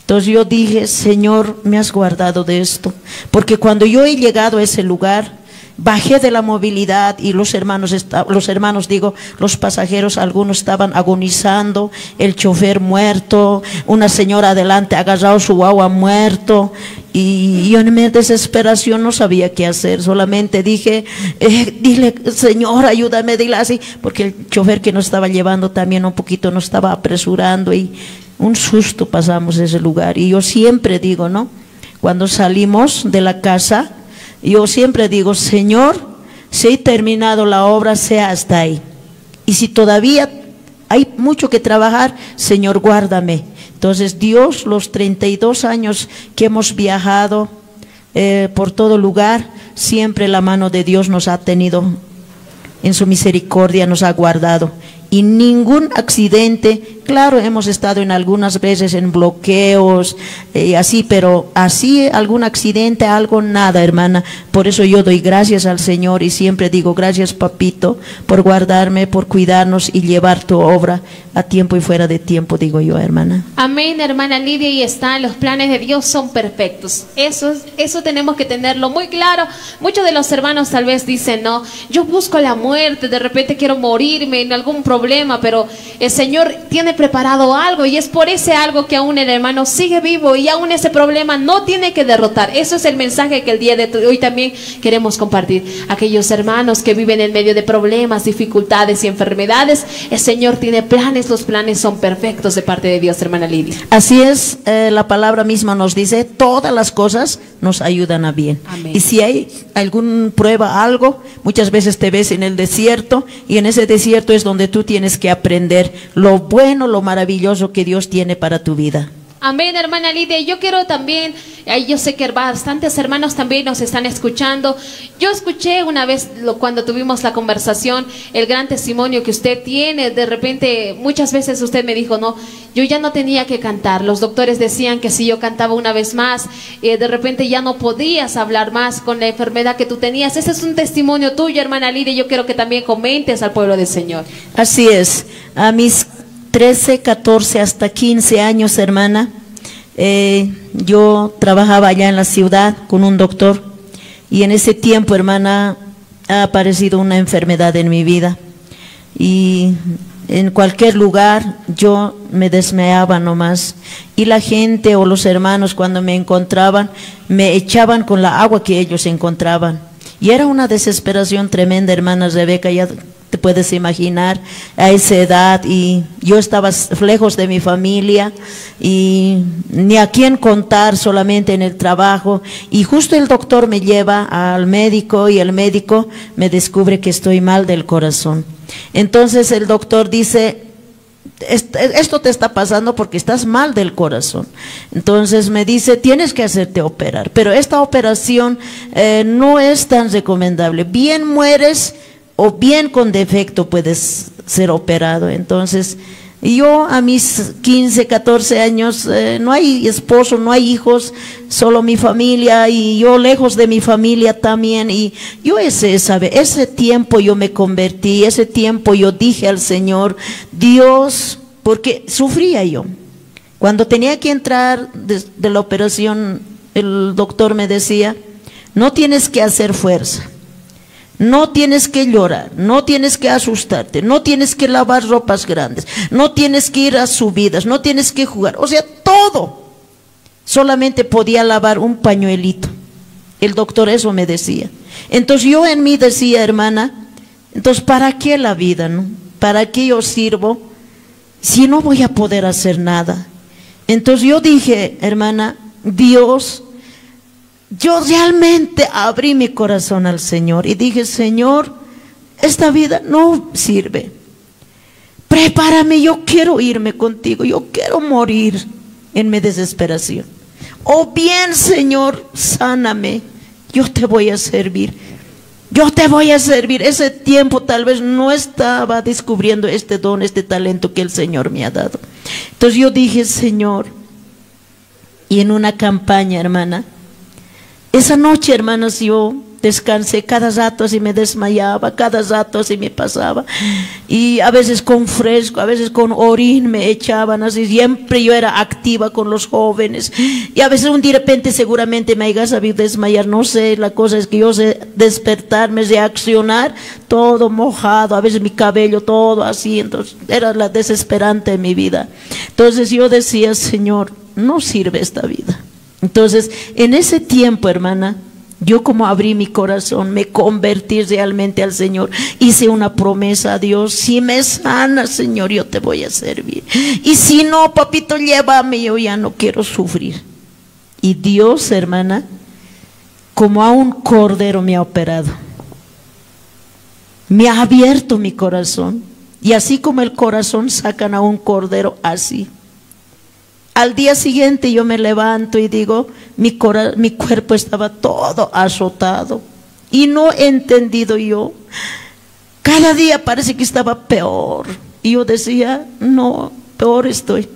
Speaker 3: Entonces yo dije, Señor, me has guardado de esto. Porque cuando yo he llegado a ese lugar, bajé de la movilidad y los hermanos, los hermanos digo, los pasajeros, algunos estaban agonizando, el chofer muerto, una señora adelante agarrado su guagua muerto. Y yo en mi desesperación no sabía qué hacer, solamente dije, eh, dile, Señor, ayúdame, dile así, porque el chofer que nos estaba llevando también un poquito nos estaba apresurando y un susto pasamos ese lugar. Y yo siempre digo, ¿no? Cuando salimos de la casa, yo siempre digo, Señor, si he terminado la obra, sea hasta ahí. Y si todavía hay mucho que trabajar, Señor, guárdame. Entonces Dios, los 32 años que hemos viajado eh, por todo lugar, siempre la mano de Dios nos ha tenido en su misericordia, nos ha guardado. Y ningún accidente, claro, hemos estado en algunas veces en bloqueos y así, pero así algún accidente, algo, nada, hermana. Por eso yo doy gracias al Señor y siempre digo gracias, papito, por guardarme, por cuidarnos y llevar tu obra a tiempo y fuera de tiempo, digo yo, hermana.
Speaker 1: Amén, hermana Lidia, y está, los planes de Dios son perfectos. Eso, es- eso tenemos que tenerlo muy claro. Muchos de los hermanos tal vez dicen, no, yo busco la muerte, de repente quiero morirme en algún problema problema, pero el Señor tiene preparado algo y es por ese algo que aún el hermano sigue vivo y aún ese problema no tiene que derrotar. Eso es el mensaje que el día de hoy también queremos compartir. Aquellos hermanos que viven en medio de problemas, dificultades y enfermedades, el Señor tiene planes, los planes son perfectos de parte de Dios, hermana Lidia.
Speaker 3: Así es, eh, la palabra misma nos dice, todas las cosas nos ayudan a bien.
Speaker 1: Amén.
Speaker 3: Y si hay algún prueba, algo, muchas veces te ves en el desierto y en ese desierto es donde tú tienes que aprender lo bueno, lo maravilloso que Dios tiene para tu vida.
Speaker 1: Amén, hermana Lidia. Yo quiero también, yo sé que bastantes hermanos también nos están escuchando. Yo escuché una vez lo- cuando tuvimos la conversación el gran testimonio que usted tiene. De repente, muchas veces usted me dijo, no, yo ya no tenía que cantar. Los doctores decían que si yo cantaba una vez más, eh, de repente ya no podías hablar más con la enfermedad que tú tenías. Ese es un testimonio tuyo, hermana Lidia. Yo quiero que también comentes al pueblo del Señor.
Speaker 3: Así es, a mis 13, 14 hasta 15 años, hermana, eh, yo trabajaba allá en la ciudad con un doctor y en ese tiempo, hermana, ha aparecido una enfermedad en mi vida. Y en cualquier lugar yo me desmayaba nomás. Y la gente o los hermanos cuando me encontraban me echaban con la agua que ellos encontraban. Y era una desesperación tremenda hermana Rebeca te puedes imaginar a esa edad y yo estaba lejos de mi familia y ni a quién contar solamente en el trabajo y justo el doctor me lleva al médico y el médico me descubre que estoy mal del corazón entonces el doctor dice "Est- esto te está pasando porque estás mal del corazón. Entonces me dice, tienes que hacerte operar, pero esta operación eh, no es tan recomendable. Bien mueres o bien con defecto puedes ser operado. Entonces yo a mis 15, 14 años, eh, no hay esposo, no hay hijos, solo mi familia y yo lejos de mi familia también. Y yo ese, sabe, ese tiempo yo me convertí, ese tiempo yo dije al Señor, Dios, porque sufría yo. Cuando tenía que entrar de, de la operación, el doctor me decía, no tienes que hacer fuerza. No tienes que llorar, no tienes que asustarte, no tienes que lavar ropas grandes, no tienes que ir a subidas, no tienes que jugar, o sea, todo. Solamente podía lavar un pañuelito. El doctor eso me decía. Entonces yo en mí decía, hermana, entonces ¿para qué la vida, no? ¿Para qué yo sirvo si no voy a poder hacer nada? Entonces yo dije, hermana, Dios, yo realmente abrí mi corazón al Señor y dije, Señor, esta vida no sirve. Prepárame, yo quiero irme contigo, yo quiero morir en mi desesperación. O bien, Señor, sáname, yo te voy a servir. Yo te voy a servir. Ese tiempo tal vez no estaba descubriendo este don, este talento que el Señor me ha dado. Entonces yo dije, Señor, y en una campaña, hermana, esa noche, hermanos, yo descansé cada rato así me desmayaba, cada rato así me pasaba. Y a veces con fresco, a veces con orín me echaban así. Siempre yo era activa con los jóvenes. Y a veces un de repente seguramente me haya sabido desmayar, no sé. La cosa es que yo sé despertarme, reaccionar, todo mojado, a veces mi cabello todo así. Entonces era la desesperante en mi vida. Entonces yo decía, Señor, no sirve esta vida. Entonces, en ese tiempo, hermana, yo como abrí mi corazón, me convertí realmente al Señor, hice una promesa a Dios, si me sana, Señor, yo te voy a servir. Y si no, papito, llévame, yo ya no quiero sufrir. Y Dios, hermana, como a un cordero me ha operado. Me ha abierto mi corazón. Y así como el corazón sacan a un cordero, así. Al día siguiente yo me levanto y digo, mi, cora- mi cuerpo estaba todo azotado y no he entendido yo. Cada día parece que estaba peor. Y yo decía, no, peor estoy.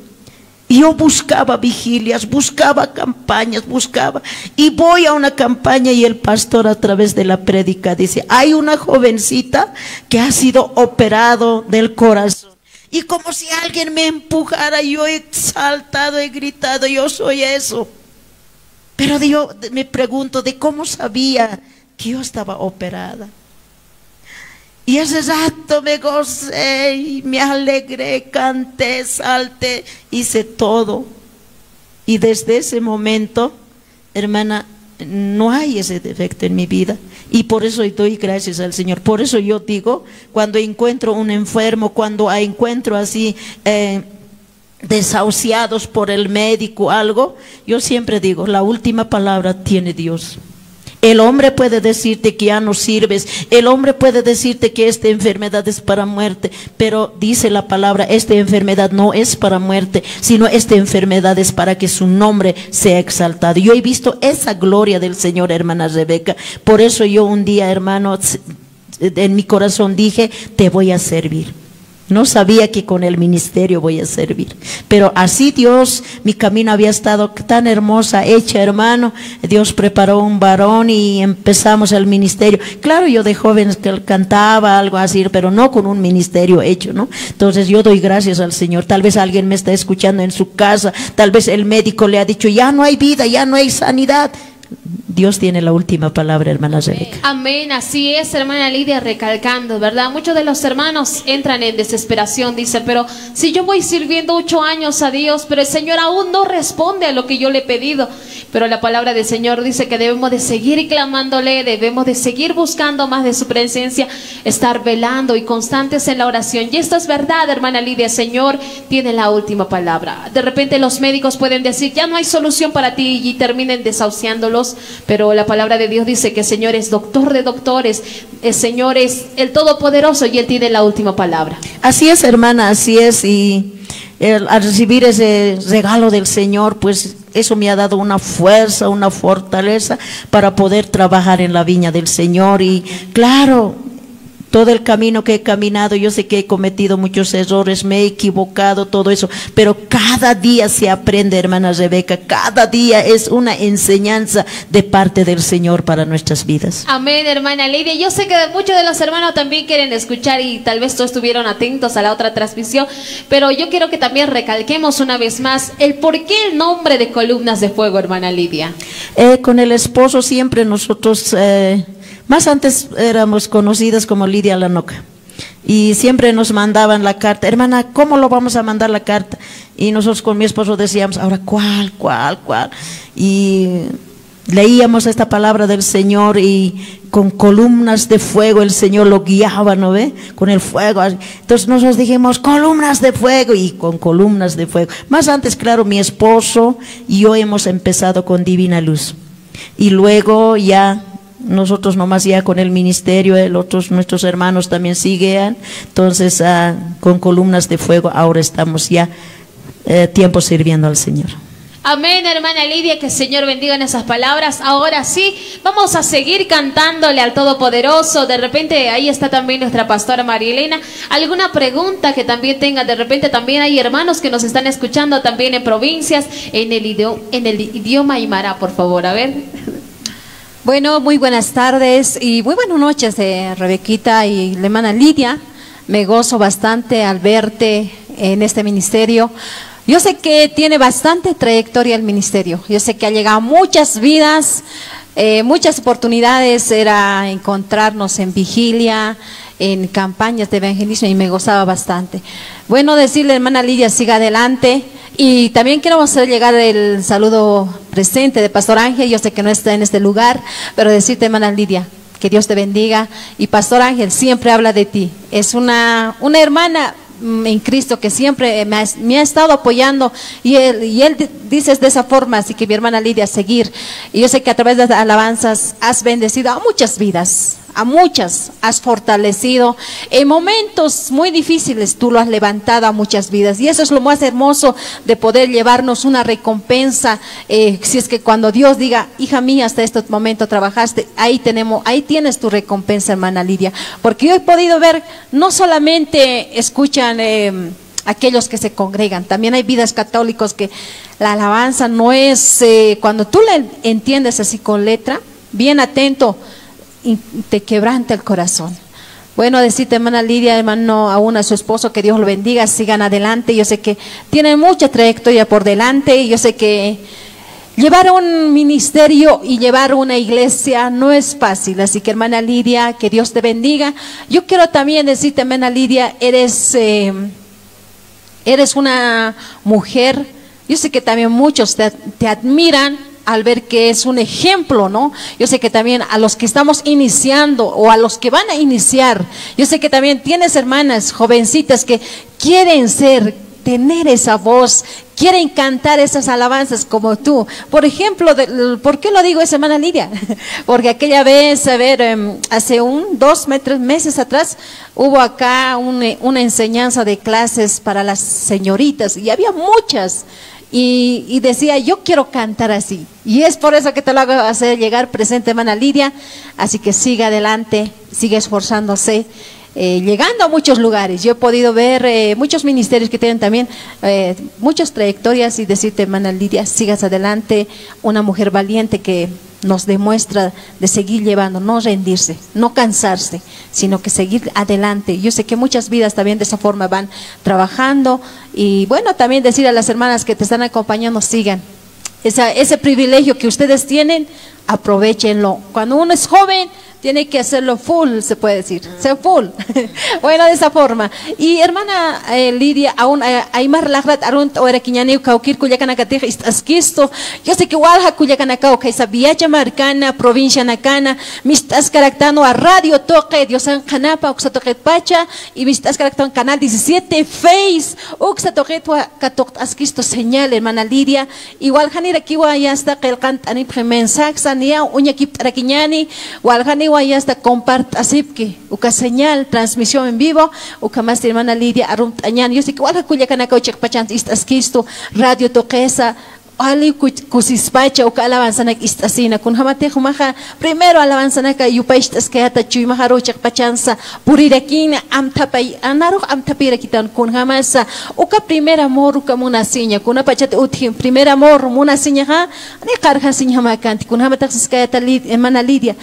Speaker 3: Y yo buscaba vigilias, buscaba campañas, buscaba. Y voy a una campaña y el pastor a través de la prédica dice, hay una jovencita que ha sido operado del corazón. Y como si alguien me empujara, yo he saltado, he gritado, yo soy eso. Pero yo me pregunto de cómo sabía que yo estaba operada. Y ese rato me gocé y me alegré, canté, salté, hice todo. Y desde ese momento, hermana, no hay ese defecto en mi vida. Y por eso doy gracias al Señor. Por eso yo digo, cuando encuentro un enfermo, cuando encuentro así eh, desahuciados por el médico, algo, yo siempre digo, la última palabra tiene Dios. El hombre puede decirte que ya no sirves, el hombre puede decirte que esta enfermedad es para muerte, pero dice la palabra, esta enfermedad no es para muerte, sino esta enfermedad es para que su nombre sea exaltado. Yo he visto esa gloria del Señor, hermana Rebeca, por eso yo un día, hermano, en mi corazón dije, te voy a servir. No sabía que con el ministerio voy a servir. Pero así Dios, mi camino había estado tan hermosa, hecha, hermano. Dios preparó un varón y empezamos el ministerio. Claro, yo de joven cantaba algo así, pero no con un ministerio hecho, ¿no? Entonces yo doy gracias al Señor. Tal vez alguien me está escuchando en su casa, tal vez el médico le ha dicho, ya no hay vida, ya no hay sanidad. Dios tiene la última palabra, hermana Rebeca.
Speaker 1: Amén, así es, hermana Lidia, recalcando, ¿verdad? Muchos de los hermanos entran en desesperación, dice, pero si yo voy sirviendo ocho años a Dios, pero el Señor aún no responde a lo que yo le he pedido. Pero la palabra del Señor dice que debemos de seguir clamándole, debemos de seguir buscando más de su presencia, estar velando y constantes en la oración. Y esto es verdad, hermana Lidia, el Señor tiene la última palabra. De repente los médicos pueden decir, ya no hay solución para ti y terminen desahuciándolos pero la palabra de Dios dice que el Señor es doctor de doctores, el Señor es el Todopoderoso y Él tiene la última palabra.
Speaker 3: Así es, hermana, así es. Y al recibir ese regalo del Señor, pues eso me ha dado una fuerza, una fortaleza para poder trabajar en la viña del Señor. Y claro, todo el camino que he caminado, yo sé que he cometido muchos errores, me he equivocado, todo eso, pero cada día se aprende, hermana Rebeca, cada día es una enseñanza de parte del Señor para nuestras vidas.
Speaker 1: Amén, hermana Lidia. Yo sé que muchos de los hermanos también quieren escuchar y tal vez todos estuvieron atentos a la otra transmisión, pero yo quiero que también recalquemos una vez más el por qué el nombre de columnas de fuego, hermana Lidia.
Speaker 3: Eh, con el esposo siempre nosotros... Eh, más antes éramos conocidas como Lidia Lanoca. Y siempre nos mandaban la carta, hermana, ¿cómo lo vamos a mandar la carta? Y nosotros con mi esposo decíamos, ahora, ¿cuál, cuál, cuál? Y leíamos esta palabra del Señor y con columnas de fuego el Señor lo guiaba, ¿no ve? Con el fuego. Entonces nosotros dijimos, columnas de fuego y con columnas de fuego. Más antes, claro, mi esposo y yo hemos empezado con Divina Luz. Y luego ya nosotros nomás ya con el ministerio, el otros, nuestros hermanos también siguen, entonces ah, con columnas de fuego ahora estamos ya eh, tiempo sirviendo al Señor.
Speaker 1: Amén, hermana Lidia, que el Señor bendiga en esas palabras. Ahora sí, vamos a seguir cantándole al Todopoderoso. De repente ahí está también nuestra pastora María Elena. ¿Alguna pregunta que también tenga? De repente también hay hermanos que nos están escuchando también en provincias, en el, idioma, en el idioma Aymara, por favor, a ver.
Speaker 13: Bueno, muy buenas tardes y muy buenas noches, de Rebequita y la hermana Lidia. Me gozo bastante al verte en este ministerio. Yo sé que tiene bastante trayectoria el ministerio. Yo sé que ha llegado muchas vidas, eh, muchas oportunidades. Era encontrarnos en vigilia, en campañas de evangelismo y me gozaba bastante. Bueno, decirle, hermana Lidia, siga adelante. Y también queremos hacer llegar el saludo presente de Pastor Ángel. Yo sé que no está en este lugar, pero decirte, hermana Lidia, que Dios te bendiga. Y Pastor Ángel siempre habla de ti. Es una, una hermana mm, en Cristo que siempre me ha, estado apoyando y él, y él dice de esa forma, así que mi hermana Lidia, seguir. Y yo sé que a través de las alabanzas has bendecido a muchas vidas, a muchas has fortalecido. En momentos muy difíciles tú lo has levantado a muchas vidas. Y eso es lo más hermoso de poder llevarnos una recompensa. Eh, si es que cuando Dios diga, hija mía, hasta este momento trabajaste, ahí tenemos, ahí tienes tu recompensa, hermana Lidia. Porque yo he podido ver, no solamente escuchan eh, aquellos que se congregan, también hay vidas católicos que la alabanza no es, eh, cuando tú la entiendes así con letra, bien atento, y te quebranta el corazón. Bueno, decirte, hermana Lidia, hermano, aún a su esposo, que Dios lo bendiga, sigan adelante. Yo sé que tienen mucha trayectoria por delante y yo sé que Llevar un ministerio y llevar una iglesia no es fácil, así que hermana Lidia, que Dios te bendiga. Yo quiero también decirte, hermana Lidia, eres, eh, eres una mujer, yo sé que también muchos te, te admiran al ver que es un ejemplo, ¿no? Yo sé que también a los que estamos iniciando o a los que van a iniciar, yo sé que también tienes hermanas jovencitas que quieren ser, tener esa voz, quieren cantar esas alabanzas como tú. Por ejemplo, ¿por qué lo digo esa hermana Lidia? [laughs] Porque aquella vez, a ver, em, hace un, dos, tres meses atrás, hubo acá un, una enseñanza de clases para las señoritas y había muchas. Y, y decía, yo quiero cantar así. Y es por eso que te lo hago hacer llegar presente, hermana Lidia. Así que siga adelante, sigue esforzándose eh, llegando a muchos lugares. Yo he podido ver eh, muchos ministerios que tienen también eh, muchas trayectorias y decirte, hermana Lidia, sigas adelante, una mujer valiente que nos demuestra de seguir llevando, no rendirse, no cansarse, sino que seguir adelante. Yo sé que muchas vidas también de esa forma van trabajando y bueno, también decir a las hermanas que te están acompañando, sigan. Ese privilegio que ustedes tienen, aprovechenlo. Cuando uno es joven, tiene que hacerlo full, se puede decir, ser full. [laughs] bueno, de esa forma. Y hermana eh, Lidia, aún eh, Aymar Lagrat, Arunt, Ora Quiñani, Kaukir, Cuyacanacatej, Asquisto. Yo sé que Walja, Cuyacanacao, Kaisa Viacha Marcana, provincia Nakana, Mistas Caractano a Radio Toque, Diosan Canapa, Uxa Toquet Pacha, y Mistas Caractano Canal 17, Face, Uxa Toquet, Katok Asquisto, señal, hermana Lidia. Igual Janira Kiwa, ya está, que el cantani, mensaje, Nia, Uña Kip Araquiñani, Walhani ya está compart asipki, uka señal, transmisión en vivo, uka más hermana Lidia Arunt Añan, yo sé que Walha Culiacanaca, Chekpachan, Istasquisto, Radio Toquesa, Ali kusispacha uka alabanzanak istasina kun hamate humaja primero alabanzanaka yupaishtas kayata chuy maharo chakpachansa purirakina amtapay anaro amtapira kitan kun hamasa uka primer amor uka munasinya kuna pachate uthi primer amor munasinya ha ni karha sinya makanti kun hamatak kayata lid emana lidia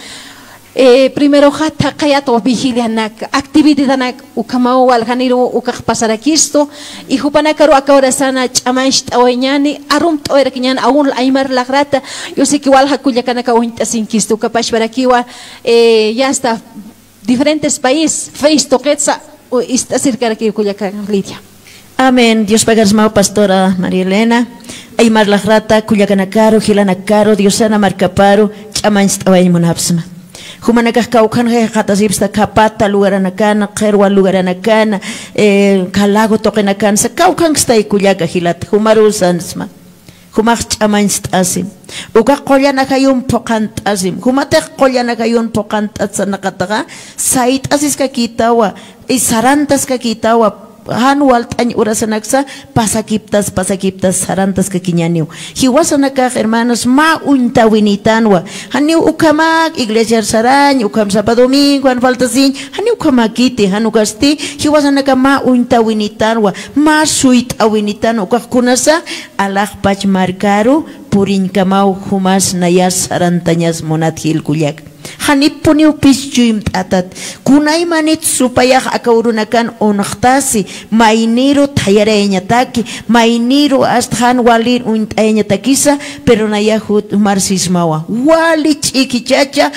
Speaker 13: eh, primero hata kayato vigilia nak actividad nak ukamao walhaniro ukak pasarakisto y hupanakaro akahora sana chamash taweñani arum toera kinyan aún aymar lagrata yo sé que walha kuyakanaka uinta sin kisto kapash barakiwa eh, ya está diferentes países face toquetsa está cerca de kuyakan lidia.
Speaker 3: Amén. Dios paga mau pastora María Elena. Aymar Lagrata, Cuyacanacaro, Gilanacaro, Diosana Marcaparo, Chamans Taway Humana kakaukan eh, katasipsta kapata lugaranakana, kerwa lugaranakana, eh, kalago tokenakan, sa kaukan ksta ikuyaka hilat, humarusansma. humach'amanst'asim uka qollanakayun poqant'asim humataq qollanakayun poqant'atsanaqataqa sayt'asisqa kitawa. Y sarantasqa kitawa. Nakataga. Sait asis kakitawa. Isarantas kakitawa. Hanual tañ urasanaksa pasakiptas pasakiptas sarantas kakiñaniw hiwasanakaj hermanos ma untawinitanwa haniw ukamak iglesia sarañ ukam sapa domingo han faltasin haniw ukamakiti hanukasti hiwasanaka ma untawinitanwa ma suitawinitanwa ukajkunasa alajpach markaru purinkamau humas nayas sarantañas monat hilkullak Hanipuniw pisyuymt atat. Kunaymanit onaktasi. akawrunakan unuqtasi. taki. Mainiru Mayniru asthan walir untayñatakisa. Pero nayahut marsismawa. iki caca, chacha.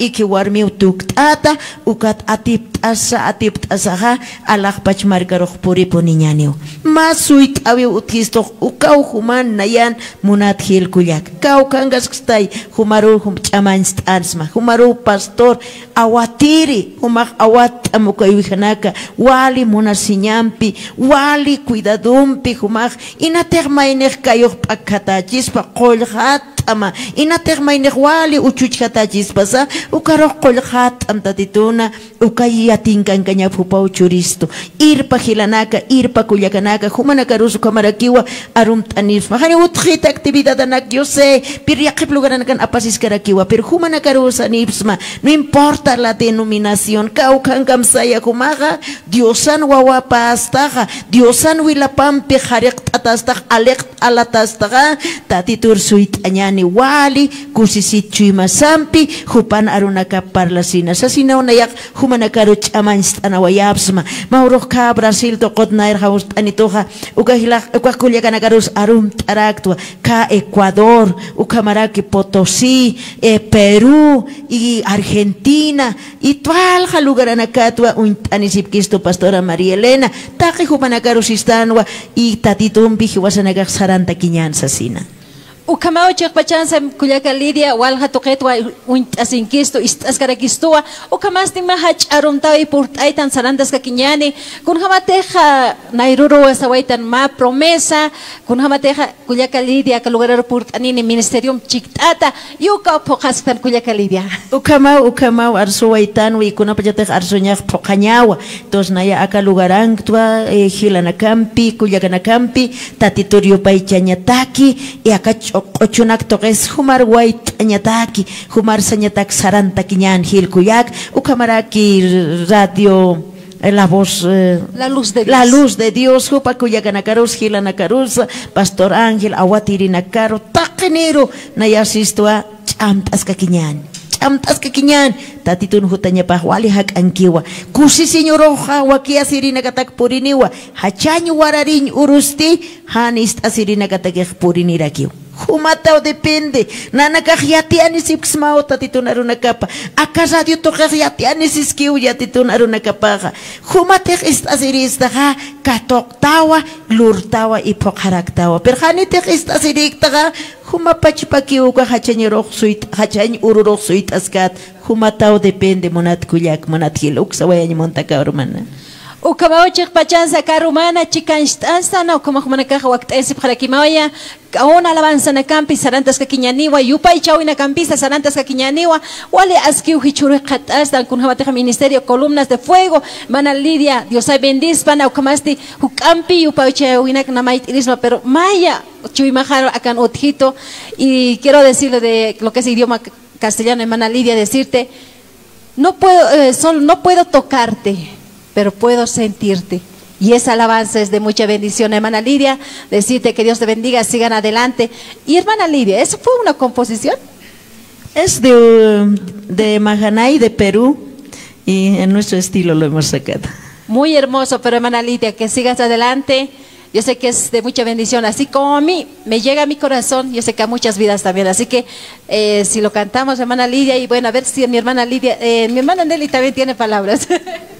Speaker 3: iki warmi warmiw tuktata. Ukat atip t'asa atiw t'asaqa alaq pachmarkaruq puripu niñaniw masuy k'awiw utisto ukaw human nayan munat hil kuyak. Kau kangas kstay humaru hum chaman stansma. Humaru pastor awatiri humak awat t'amukaywijnaka wali munasinyampi. wali cuidadumpi humaq inataq kayo kayuq p'akhatachispa kolhat ama inataq mayniq wali uchuchhatachispa sa ukaruq qollhat t'amtatituna ukaya yatinkankaña pupa uchuristo irpa hilanaka irpa kullakanaka humanakarusu kamarakiwa arumtanisma hani utjita actividad anak yo sé piriakip lugaranakan apasiskarakiwa pero humanakarusa nipsma no importa la denominación kaukankam saya kumaga diosan wawapastaga diosan wilapampi hariq tatastag alek alatastaga tatitur suit añani ani wali kusisichu masampi hupan arunaka parlasina sasina unayak humanakaru chaman stana wayapsma brasil to nair haus anitoja ukahila ukakulia kanakarus arum taraktua ka ecuador ukamaraki potosí eh, perú y argentina y tual lugar anakatua un anisipkisto pastora maría elena. Taki humanakaru sistanwa y tatitumpi hiwasanakak saranta kiñanza sina
Speaker 13: ukamaw chik pachansa kullaka lidia walha tuqitwa asinkistu istaskarakistuwa ukamasti maha ch'arumtawi purt'aytan kinyani kun kunhamateja nayruruwa sawaitan ma promesa. Kunhamateja kullaka lidia kalugararu purt'anini ministerium chikt'ata. Yuka phuqasqan kullaka lidia
Speaker 3: ukamaw ukamaw arsuwaytanwi kunapachateja arsuñaq tos naya aka lugarantua eh, hilanacampi kullakanakampi tatituriupaychañataki y e akacho ochunak toques humar wait anyataki, humar sanyatak sarantaki nyan hil kuyak, ukamaraki radio, eh, la voz eh,
Speaker 13: La luz de
Speaker 3: la
Speaker 13: Dios.
Speaker 3: luz de Dios hupa kuyakanakarus hilanakarus pastor Ángel awatirinakaro takenero nayasistua chamtas kakinyan chamtas kakinyan tatitun hutanya pahwali hak ankiwa kusi señoroja wakia sirina katak puriniwa. Hachanyu wararin urusti hanis asirina katak purinirakiw Humatau depende. Nanakajyati anisipis mauta titun arunakapa. Akaradio tokajyati anisiskiuya titun arunakapaja. Humatej istasirisdaja katoktawa, lurtawa y pokharaktawa. Perjanitej istasiriktaja humapachipakiuka hachañeroq uru hachañ ururoj suytaskat. Humatau depende monat kuyak monat hiluqsa wayañimonta mana. Urmana.
Speaker 13: Ukamao chik pachansa karumana chikanshtansa na ukamahumana kaja waktesip jarakimaya kaona alabanza na kampi sarantas kakiñaniwa yupay chawina kampisa sarantas kakiñaniwa wale askiu hichuru khatasta kun hamateja ministerio columnas de fuego. Mana Lidia Dios ay bendizpana ukamasti hukampi yupay chawina namait irisma. Pero maya chuimajaro akan otjito y quiero decirle de lo que es idioma castellano hermana Lidia decirte no puedo eh, solo no puedo tocarte pero puedo sentirte. Y esa alabanza es de mucha bendición, hermana Lidia. Decirte que Dios te bendiga, sigan adelante. Y hermana Lidia, ¿eso fue una composición?
Speaker 3: Es de, de Mahanay, de Perú, y en nuestro estilo lo hemos sacado.
Speaker 13: Muy hermoso, pero hermana Lidia, que sigas adelante. Yo sé que es de mucha bendición, así como a mí me llega a mi corazón, yo sé que a muchas vidas también. Así que eh, si lo cantamos, hermana Lidia, y bueno, a ver si mi hermana Lidia, eh, mi hermana Nelly también tiene palabras. [laughs]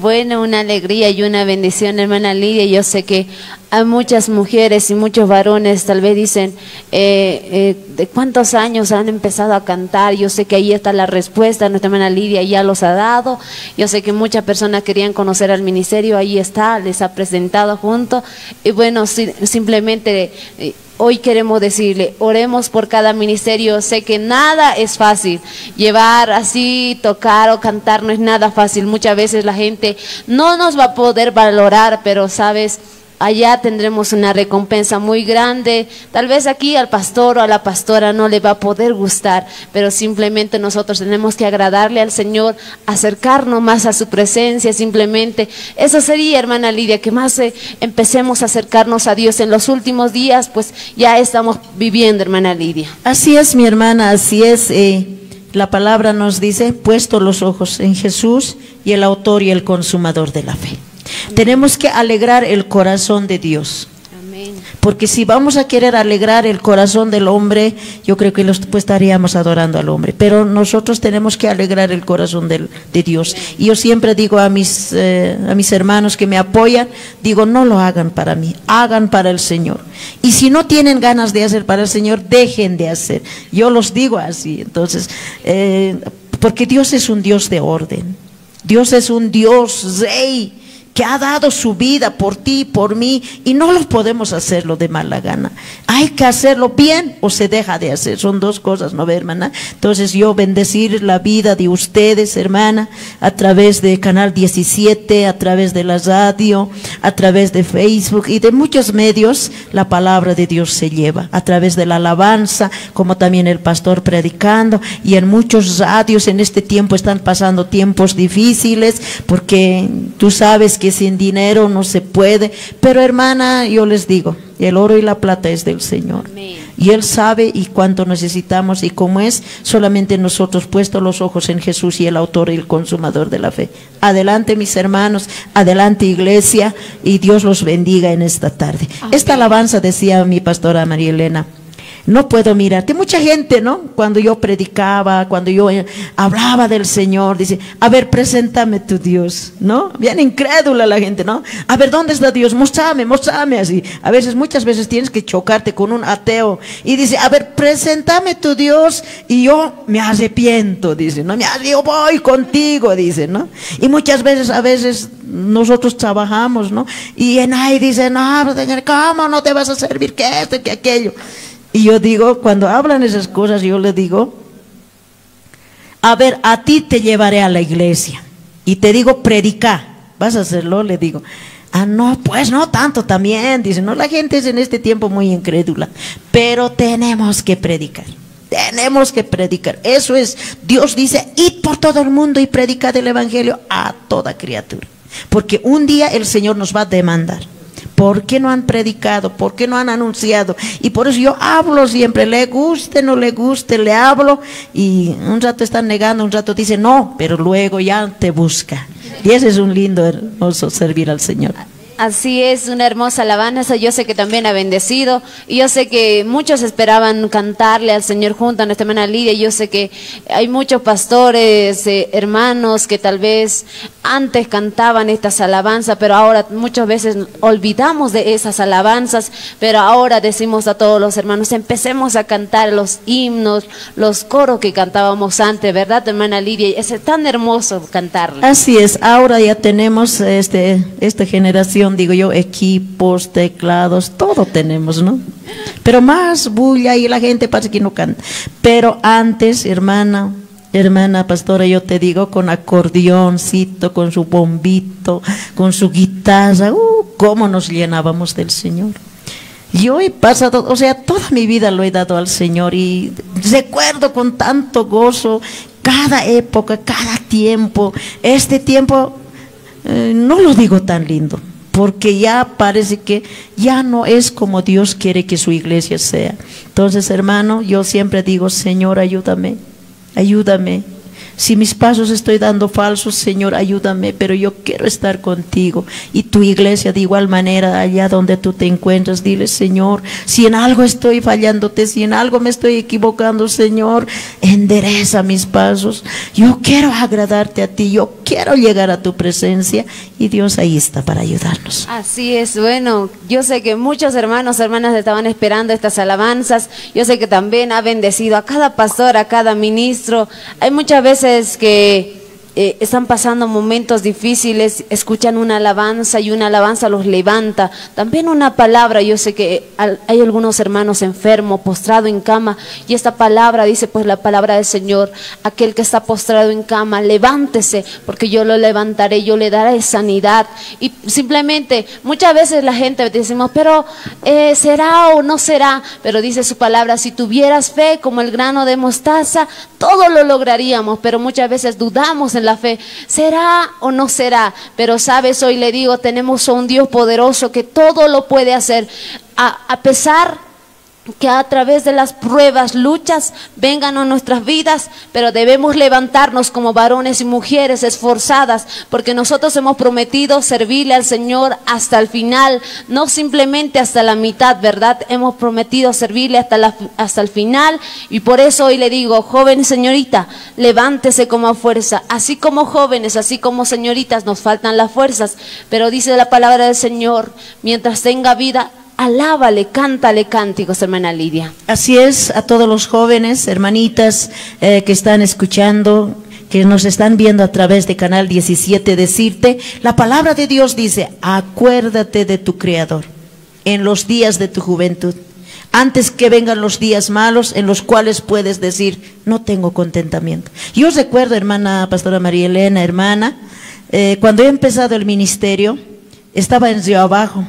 Speaker 2: Bueno, una alegría y una bendición, hermana Lidia. Yo sé que hay muchas mujeres y muchos varones, tal vez dicen, eh, eh, ¿de cuántos años han empezado a cantar? Yo sé que ahí está la respuesta, nuestra hermana Lidia ya los ha dado. Yo sé que muchas personas querían conocer al ministerio, ahí está, les ha presentado junto. Y bueno, si- simplemente... eh, Hoy queremos decirle, oremos por cada ministerio. Sé que nada es fácil. Llevar así, tocar o cantar no es nada fácil. Muchas veces la gente no nos va a poder valorar, pero sabes, allá tendremos una recompensa muy grande. Tal vez aquí al pastor o a la pastora no le va a poder gustar, pero simplemente nosotros tenemos que agradarle al Señor, acercarnos más a su presencia, simplemente. Eso sería, hermana Lidia, que más eh, empecemos a acercarnos a Dios en los últimos días, pues ya estamos viviendo, hermana Lidia.
Speaker 3: Así es, mi hermana, así es. eh, la palabra nos dice, puesto los ojos en Jesús y el autor y el consumador de la fe. Tenemos que alegrar el corazón de Dios. Porque si vamos a querer alegrar el corazón del hombre, yo creo que los, pues estaríamos adorando al hombre. Pero nosotros tenemos que alegrar el corazón del- de Dios. Y yo siempre digo a mis, eh, a mis hermanos que me apoyan, digo, no lo hagan para mí, hagan para el Señor. Y si no tienen ganas de hacer para el Señor, dejen de hacer. Yo los digo así. Entonces, eh, porque Dios es un Dios de orden. Dios es un Dios rey que ha dado su vida por ti, por mí, y no lo podemos hacerlo de mala gana. Hay que hacerlo bien o se deja de hacer. Son dos cosas, ¿no hermana? Entonces yo bendecir la vida de ustedes, hermana, a través de Canal 17, a través de la radio, a través de Facebook y de muchos medios, la palabra de Dios se lleva. A través de la alabanza, como también el pastor predicando, y en muchos radios en este tiempo están pasando tiempos difíciles, porque tú sabes que que sin dinero no se puede. Pero hermana, yo les digo, el oro y la plata es del Señor. Y Él sabe y cuánto necesitamos y cómo es, solamente nosotros puesto los ojos en Jesús y el autor y el consumador de la fe. Adelante mis hermanos, adelante iglesia y Dios los bendiga en esta tarde. Esta alabanza decía mi pastora María Elena no puedo mirarte. Mucha gente, ¿no? Cuando yo predicaba, cuando yo eh, hablaba del Señor, dice, a ver, preséntame tu Dios, ¿no? Bien incrédula la gente, ¿no? A ver, ¿dónde está Dios? Mostrame, mostrame así. A veces, muchas veces tienes que chocarte con un ateo y dice, a ver, preséntame tu Dios y yo me arrepiento, dice, ¿no? Yo voy contigo, dice, ¿no? Y muchas veces, a veces nosotros trabajamos, ¿no? Y en ahí dice, no, ¿cómo no te vas a servir que esto, que aquello? Y yo digo, cuando hablan esas cosas, yo le digo, a ver, a ti te llevaré a la iglesia. Y te digo, predica. ¿Vas a hacerlo? Le digo. Ah, no, pues no tanto también. Dice, no, la gente es en este tiempo muy incrédula. Pero tenemos que predicar. Tenemos que predicar. Eso es, Dios dice, id por todo el mundo y predicad el Evangelio a toda criatura. Porque un día el Señor nos va a demandar. ¿Por qué no han predicado? ¿Por qué no han anunciado? Y por eso yo hablo siempre, le guste, no le guste, le hablo y un rato están negando, un rato dice no, pero luego ya te busca. Y ese es un lindo, hermoso servir al Señor.
Speaker 2: Así es, una hermosa alabanza. Yo sé que también ha bendecido. Y yo sé que muchos esperaban cantarle al Señor junto a nuestra hermana Lidia. Yo sé que hay muchos pastores, eh, hermanos que tal vez antes cantaban estas alabanzas, pero ahora muchas veces olvidamos de esas alabanzas. Pero ahora decimos a todos los hermanos, empecemos a cantar los himnos, los coros que cantábamos antes, ¿verdad, hermana Lidia? Es tan hermoso cantarle.
Speaker 3: Así es, ahora ya tenemos este, esta generación digo yo, equipos, teclados, todo tenemos, ¿no? Pero más bulla y la gente parece que no canta. Pero antes, hermana, hermana pastora, yo te digo, con acordeóncito, con su bombito, con su guitarra, uh, cómo nos llenábamos del Señor. Yo he pasado, o sea, toda mi vida lo he dado al Señor y recuerdo con tanto gozo cada época, cada tiempo. Este tiempo eh, no lo digo tan lindo, porque ya parece que ya no es como Dios quiere que su iglesia sea. Entonces, hermano, yo siempre digo, Señor, ayúdame, ayúdame. Si mis pasos estoy dando falsos, Señor, ayúdame, pero yo quiero estar contigo. Y tu iglesia, de igual manera, allá donde tú te encuentras, dile, Señor, si en algo estoy fallándote, si en algo me estoy equivocando, Señor, endereza mis pasos. Yo quiero agradarte a ti, yo quiero llegar a tu presencia y Dios ahí está para ayudarnos.
Speaker 2: Así es, bueno, yo sé que muchos hermanos, hermanas estaban esperando estas alabanzas. Yo sé que también ha bendecido a cada pastor, a cada ministro. Hay muchas veces que eh, están pasando momentos difíciles, escuchan una alabanza y una alabanza los levanta. También una palabra, yo sé que hay algunos hermanos enfermos, postrados en cama, y esta palabra dice pues la palabra del Señor, aquel que está postrado en cama, levántese, porque yo lo levantaré, yo le daré sanidad. Y simplemente, muchas veces la gente decimos, pero eh, será o no será, pero dice su palabra, si tuvieras fe como el grano de mostaza, todo lo lograríamos, pero muchas veces dudamos en la fe. ¿Será o no será? Pero sabes, hoy le digo, tenemos a un Dios poderoso que todo lo puede hacer. A, a pesar que a través de las pruebas, luchas, vengan a nuestras vidas, pero debemos levantarnos como varones y mujeres esforzadas, porque nosotros hemos prometido servirle al Señor hasta el final, no simplemente hasta la mitad, ¿verdad? Hemos prometido servirle hasta, la, hasta el final, y por eso hoy le digo, joven señorita, levántese como fuerza, así como jóvenes, así como señoritas, nos faltan las fuerzas, pero dice la palabra del Señor, mientras tenga vida, alábale, cántale cánticos, hermana Lidia.
Speaker 3: Así es, a todos los jóvenes, hermanitas eh, que están escuchando, que nos están viendo a través de Canal 17, decirte, la palabra de Dios dice, acuérdate de tu Creador en los días de tu juventud, antes que vengan los días malos en los cuales puedes decir, no tengo contentamiento. Yo recuerdo, hermana Pastora María Elena, hermana, eh, cuando he empezado el ministerio, estaba en Río Abajo,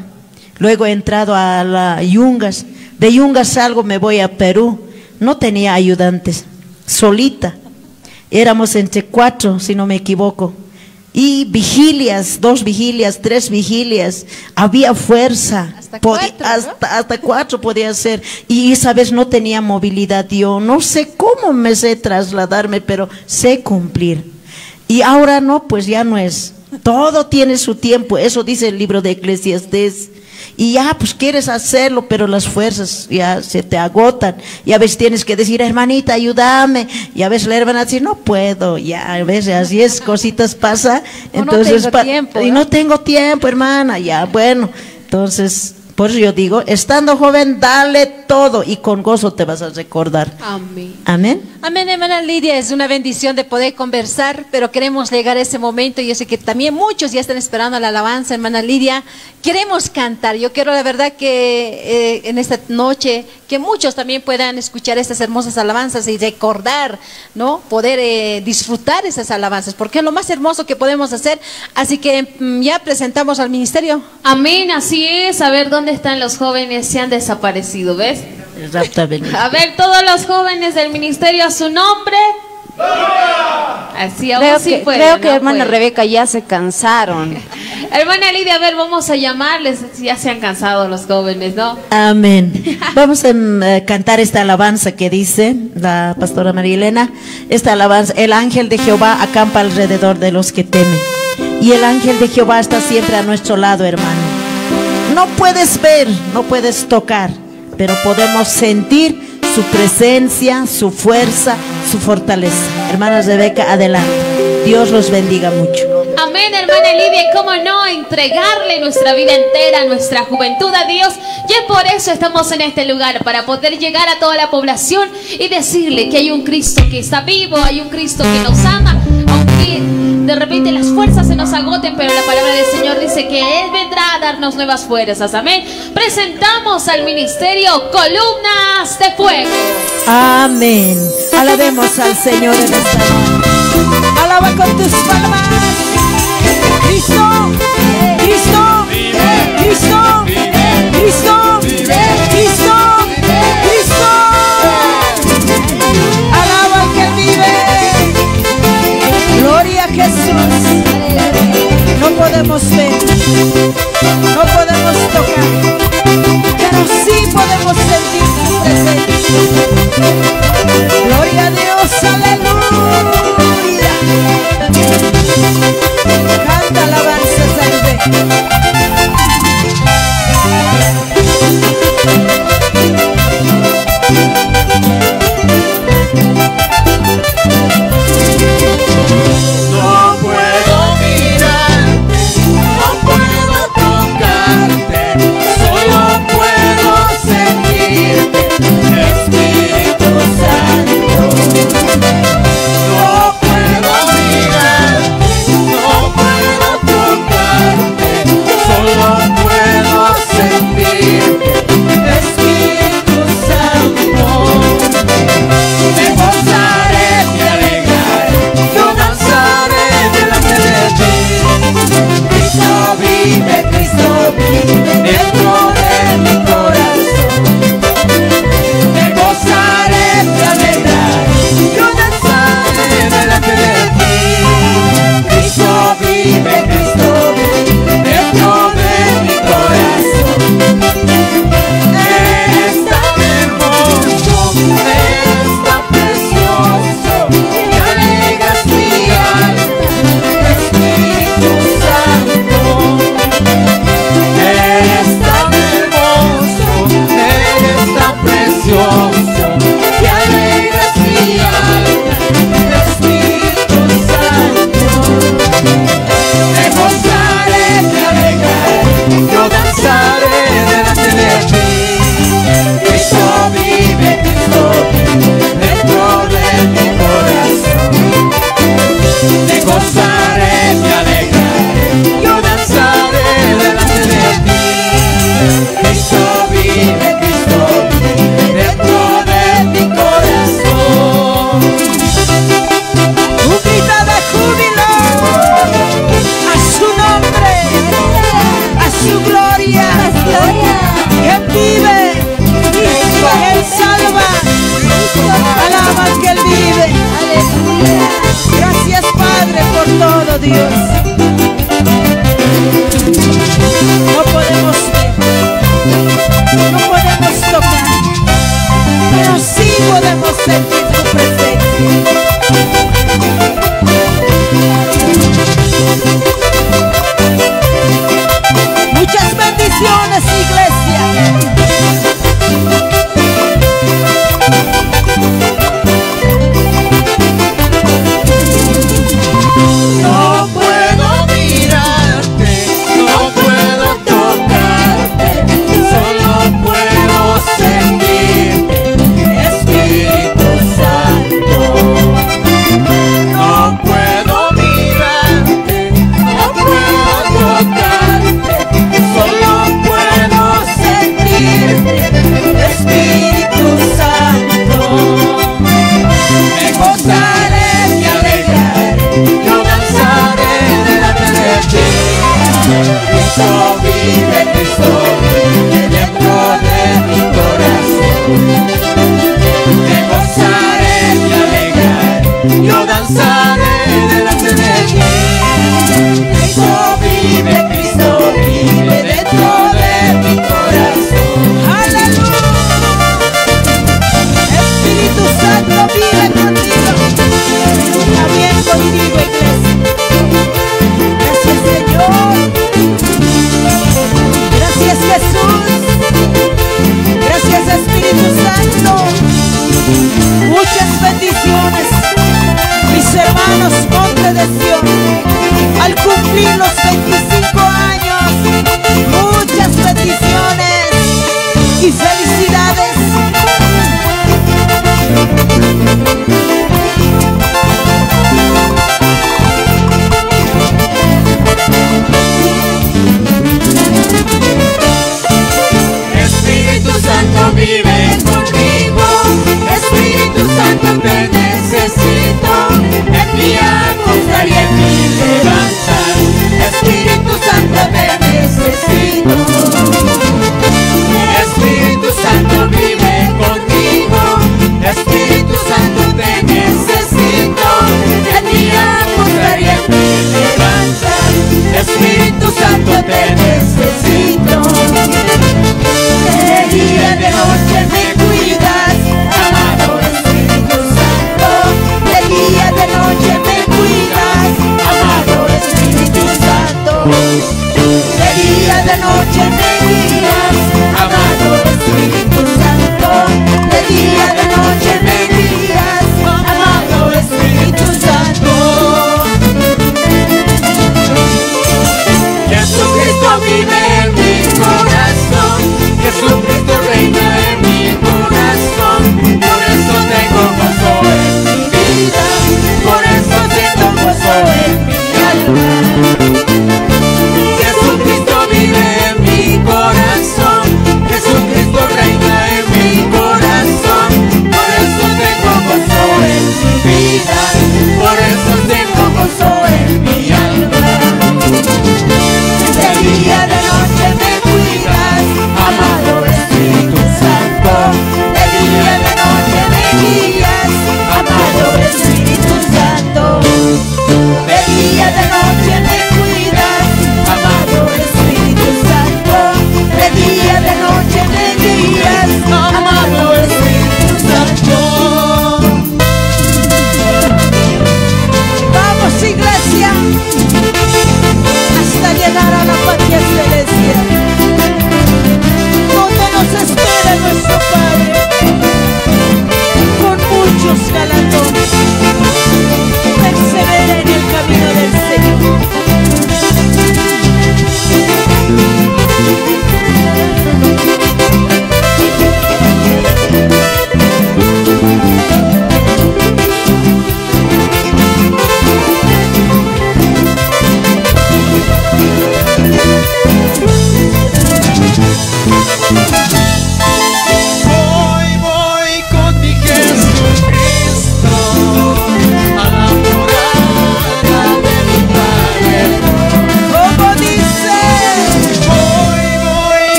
Speaker 3: Luego he entrado a la Yungas. De Yungas salgo, me voy a Perú. No tenía ayudantes, solita. Éramos entre cuatro, si no me equivoco. Y vigilias, dos vigilias, tres vigilias, había fuerza. Hasta cuatro, hasta, hasta cuatro podía ser. Y esa vez no tenía movilidad yo. No sé cómo me sé trasladarme, pero sé cumplir. Y ahora no, pues ya no es. Todo tiene su tiempo. Eso dice el libro de Eclesiastés. Y ya, pues quieres hacerlo, pero las fuerzas ya se te agotan. Y a veces tienes que decir, hermanita, ayúdame. Y a veces la hermana dice, no puedo. Ya, a veces así es, cositas pasa. Entonces,
Speaker 13: no tengo tiempo,
Speaker 3: y no tengo tiempo, hermana. Ya, bueno. Entonces, por eso yo digo, estando joven, dale todo y con gozo te vas a recordar.
Speaker 13: Amén.
Speaker 3: Amén.
Speaker 13: Amén, hermana Lidia, es una bendición de poder conversar, pero queremos llegar a ese momento y yo sé que también muchos ya están esperando la alabanza, hermana Lidia. Queremos cantar, yo quiero la verdad que eh, en esta noche, que muchos también puedan escuchar estas hermosas alabanzas y recordar, ¿no? Poder eh, disfrutar esas alabanzas, porque es lo más hermoso que podemos hacer. Así que mm, ya presentamos al ministerio.
Speaker 1: Amén, así es. A ver dónde están los jóvenes, se han desaparecido, ¿ves?
Speaker 3: Exactamente.
Speaker 1: A ver, todos los jóvenes del ministerio, a su nombre. Así, aún
Speaker 2: Creo
Speaker 1: sí
Speaker 2: que,
Speaker 1: pueden,
Speaker 2: creo que
Speaker 1: ¿no?
Speaker 2: hermana
Speaker 1: Pueden.
Speaker 2: Rebeca ya se cansaron. [laughs]
Speaker 1: Hermana Lidia, a ver, vamos a llamarles. Ya se han cansado los jóvenes, ¿no?
Speaker 3: Amén. [laughs] Vamos a mm, eh, cantar esta alabanza que dice la pastora María Elena. Esta alabanza, el ángel de Jehová acampa alrededor de los que temen. Y el ángel de Jehová está siempre a nuestro lado, hermano. No puedes ver, no puedes tocar, pero podemos sentir su presencia, su fuerza, su fortaleza. Hermana Rebeca, adelante. Dios los bendiga mucho.
Speaker 1: Amén, hermana Lidia, cómo no entregarle nuestra vida entera, nuestra juventud a Dios. Y es por eso estamos en este lugar, para poder llegar a toda la población y decirle que hay un Cristo que está vivo, hay un Cristo que nos ama, de repente las fuerzas se nos agoten, pero la palabra del Señor dice que Él vendrá a darnos nuevas fuerzas. Amén. Presentamos al ministerio Columnas de Fuego.
Speaker 3: Amén. Alabemos al Señor en esta noche. Alaba con tus palmas. Cristo, Cristo, Cristo, Cristo, podemos ver, no podemos tocar, pero sí podemos sentir su presencia. Gloria a Dios,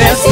Speaker 14: está,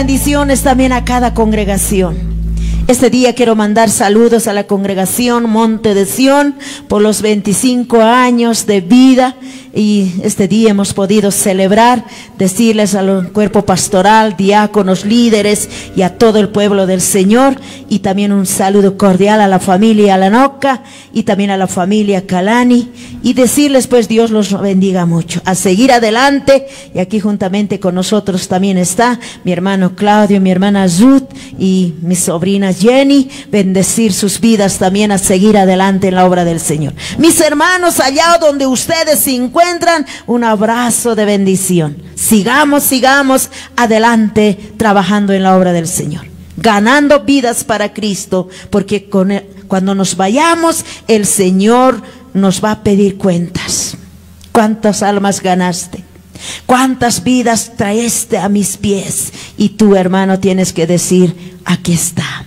Speaker 14: bendiciones
Speaker 3: también a cada congregación. Este día quiero mandar saludos a la congregación Monte de Sión por los 25 años de vida y este día hemos podido celebrar, decirles al cuerpo pastoral, diáconos, líderes y a todo el pueblo del Señor. Y también un saludo cordial a la familia Alanoca y también a la familia Calani. Y decirles pues Dios los bendiga mucho, a seguir adelante. Y aquí juntamente con nosotros también está mi hermano Claudio, mi hermana Zut y mi sobrina Jenny, bendecir sus vidas también a seguir adelante en la obra del Señor. Mis hermanos allá donde ustedes se encuentran, un abrazo de bendición. Sigamos, sigamos adelante trabajando en la obra del Señor, ganando vidas para Cristo, porque con él- cuando nos vayamos, el Señor nos va a pedir cuentas. ¿Cuántas almas ganaste? ¿Cuántas vidas traeste a mis pies? Y tú, hermano, tienes que decir, aquí está.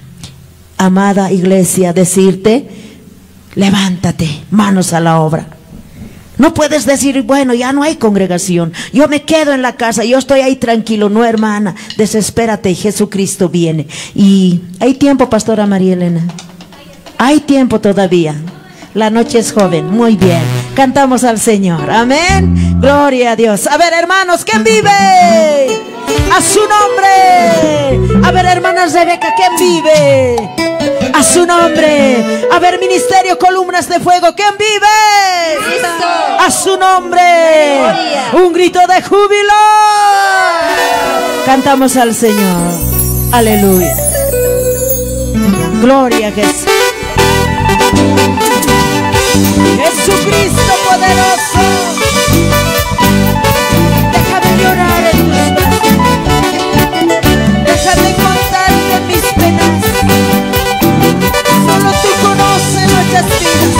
Speaker 3: Amada iglesia, decirte, levántate, manos a la obra. No puedes decir, bueno, ya no hay congregación, yo me quedo en la casa, yo estoy ahí tranquilo. No, hermana, desespérate, Jesucristo viene. Y hay tiempo, Pastora María Elena. Hay tiempo todavía. La noche es joven, muy bien. Cantamos al Señor, amén. Gloria a Dios. A ver, hermanos, ¿quién vive? A su nombre. A ver, hermanas Rebeca, ¿quién vive? A su nombre. A ver, ministerio, columnas de fuego, ¿quién vive? A su nombre. Un grito de júbilo. Cantamos al Señor. Aleluya. Gloria a Jesús. Jesucristo poderoso. Déjame llorar en tus brazos. Déjame contarte mis penas. Solo tú conoces nuestras vidas.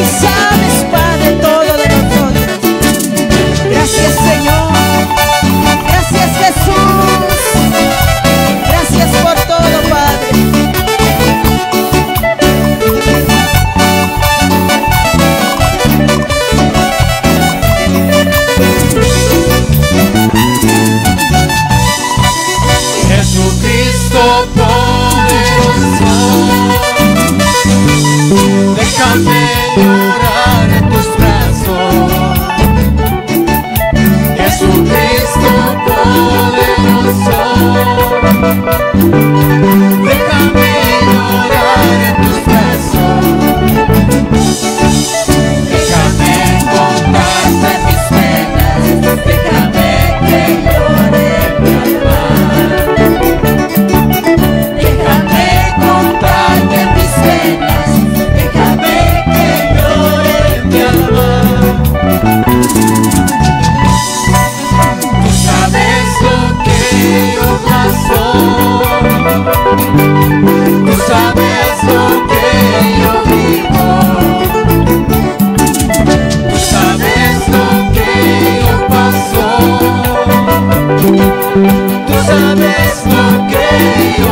Speaker 3: Y sabes, Padre, todo de nosotros. Gracias, Señor. Gracias, Jesús.
Speaker 4: Déjame llorar en tus brazos. Jesucristo poderoso, Yo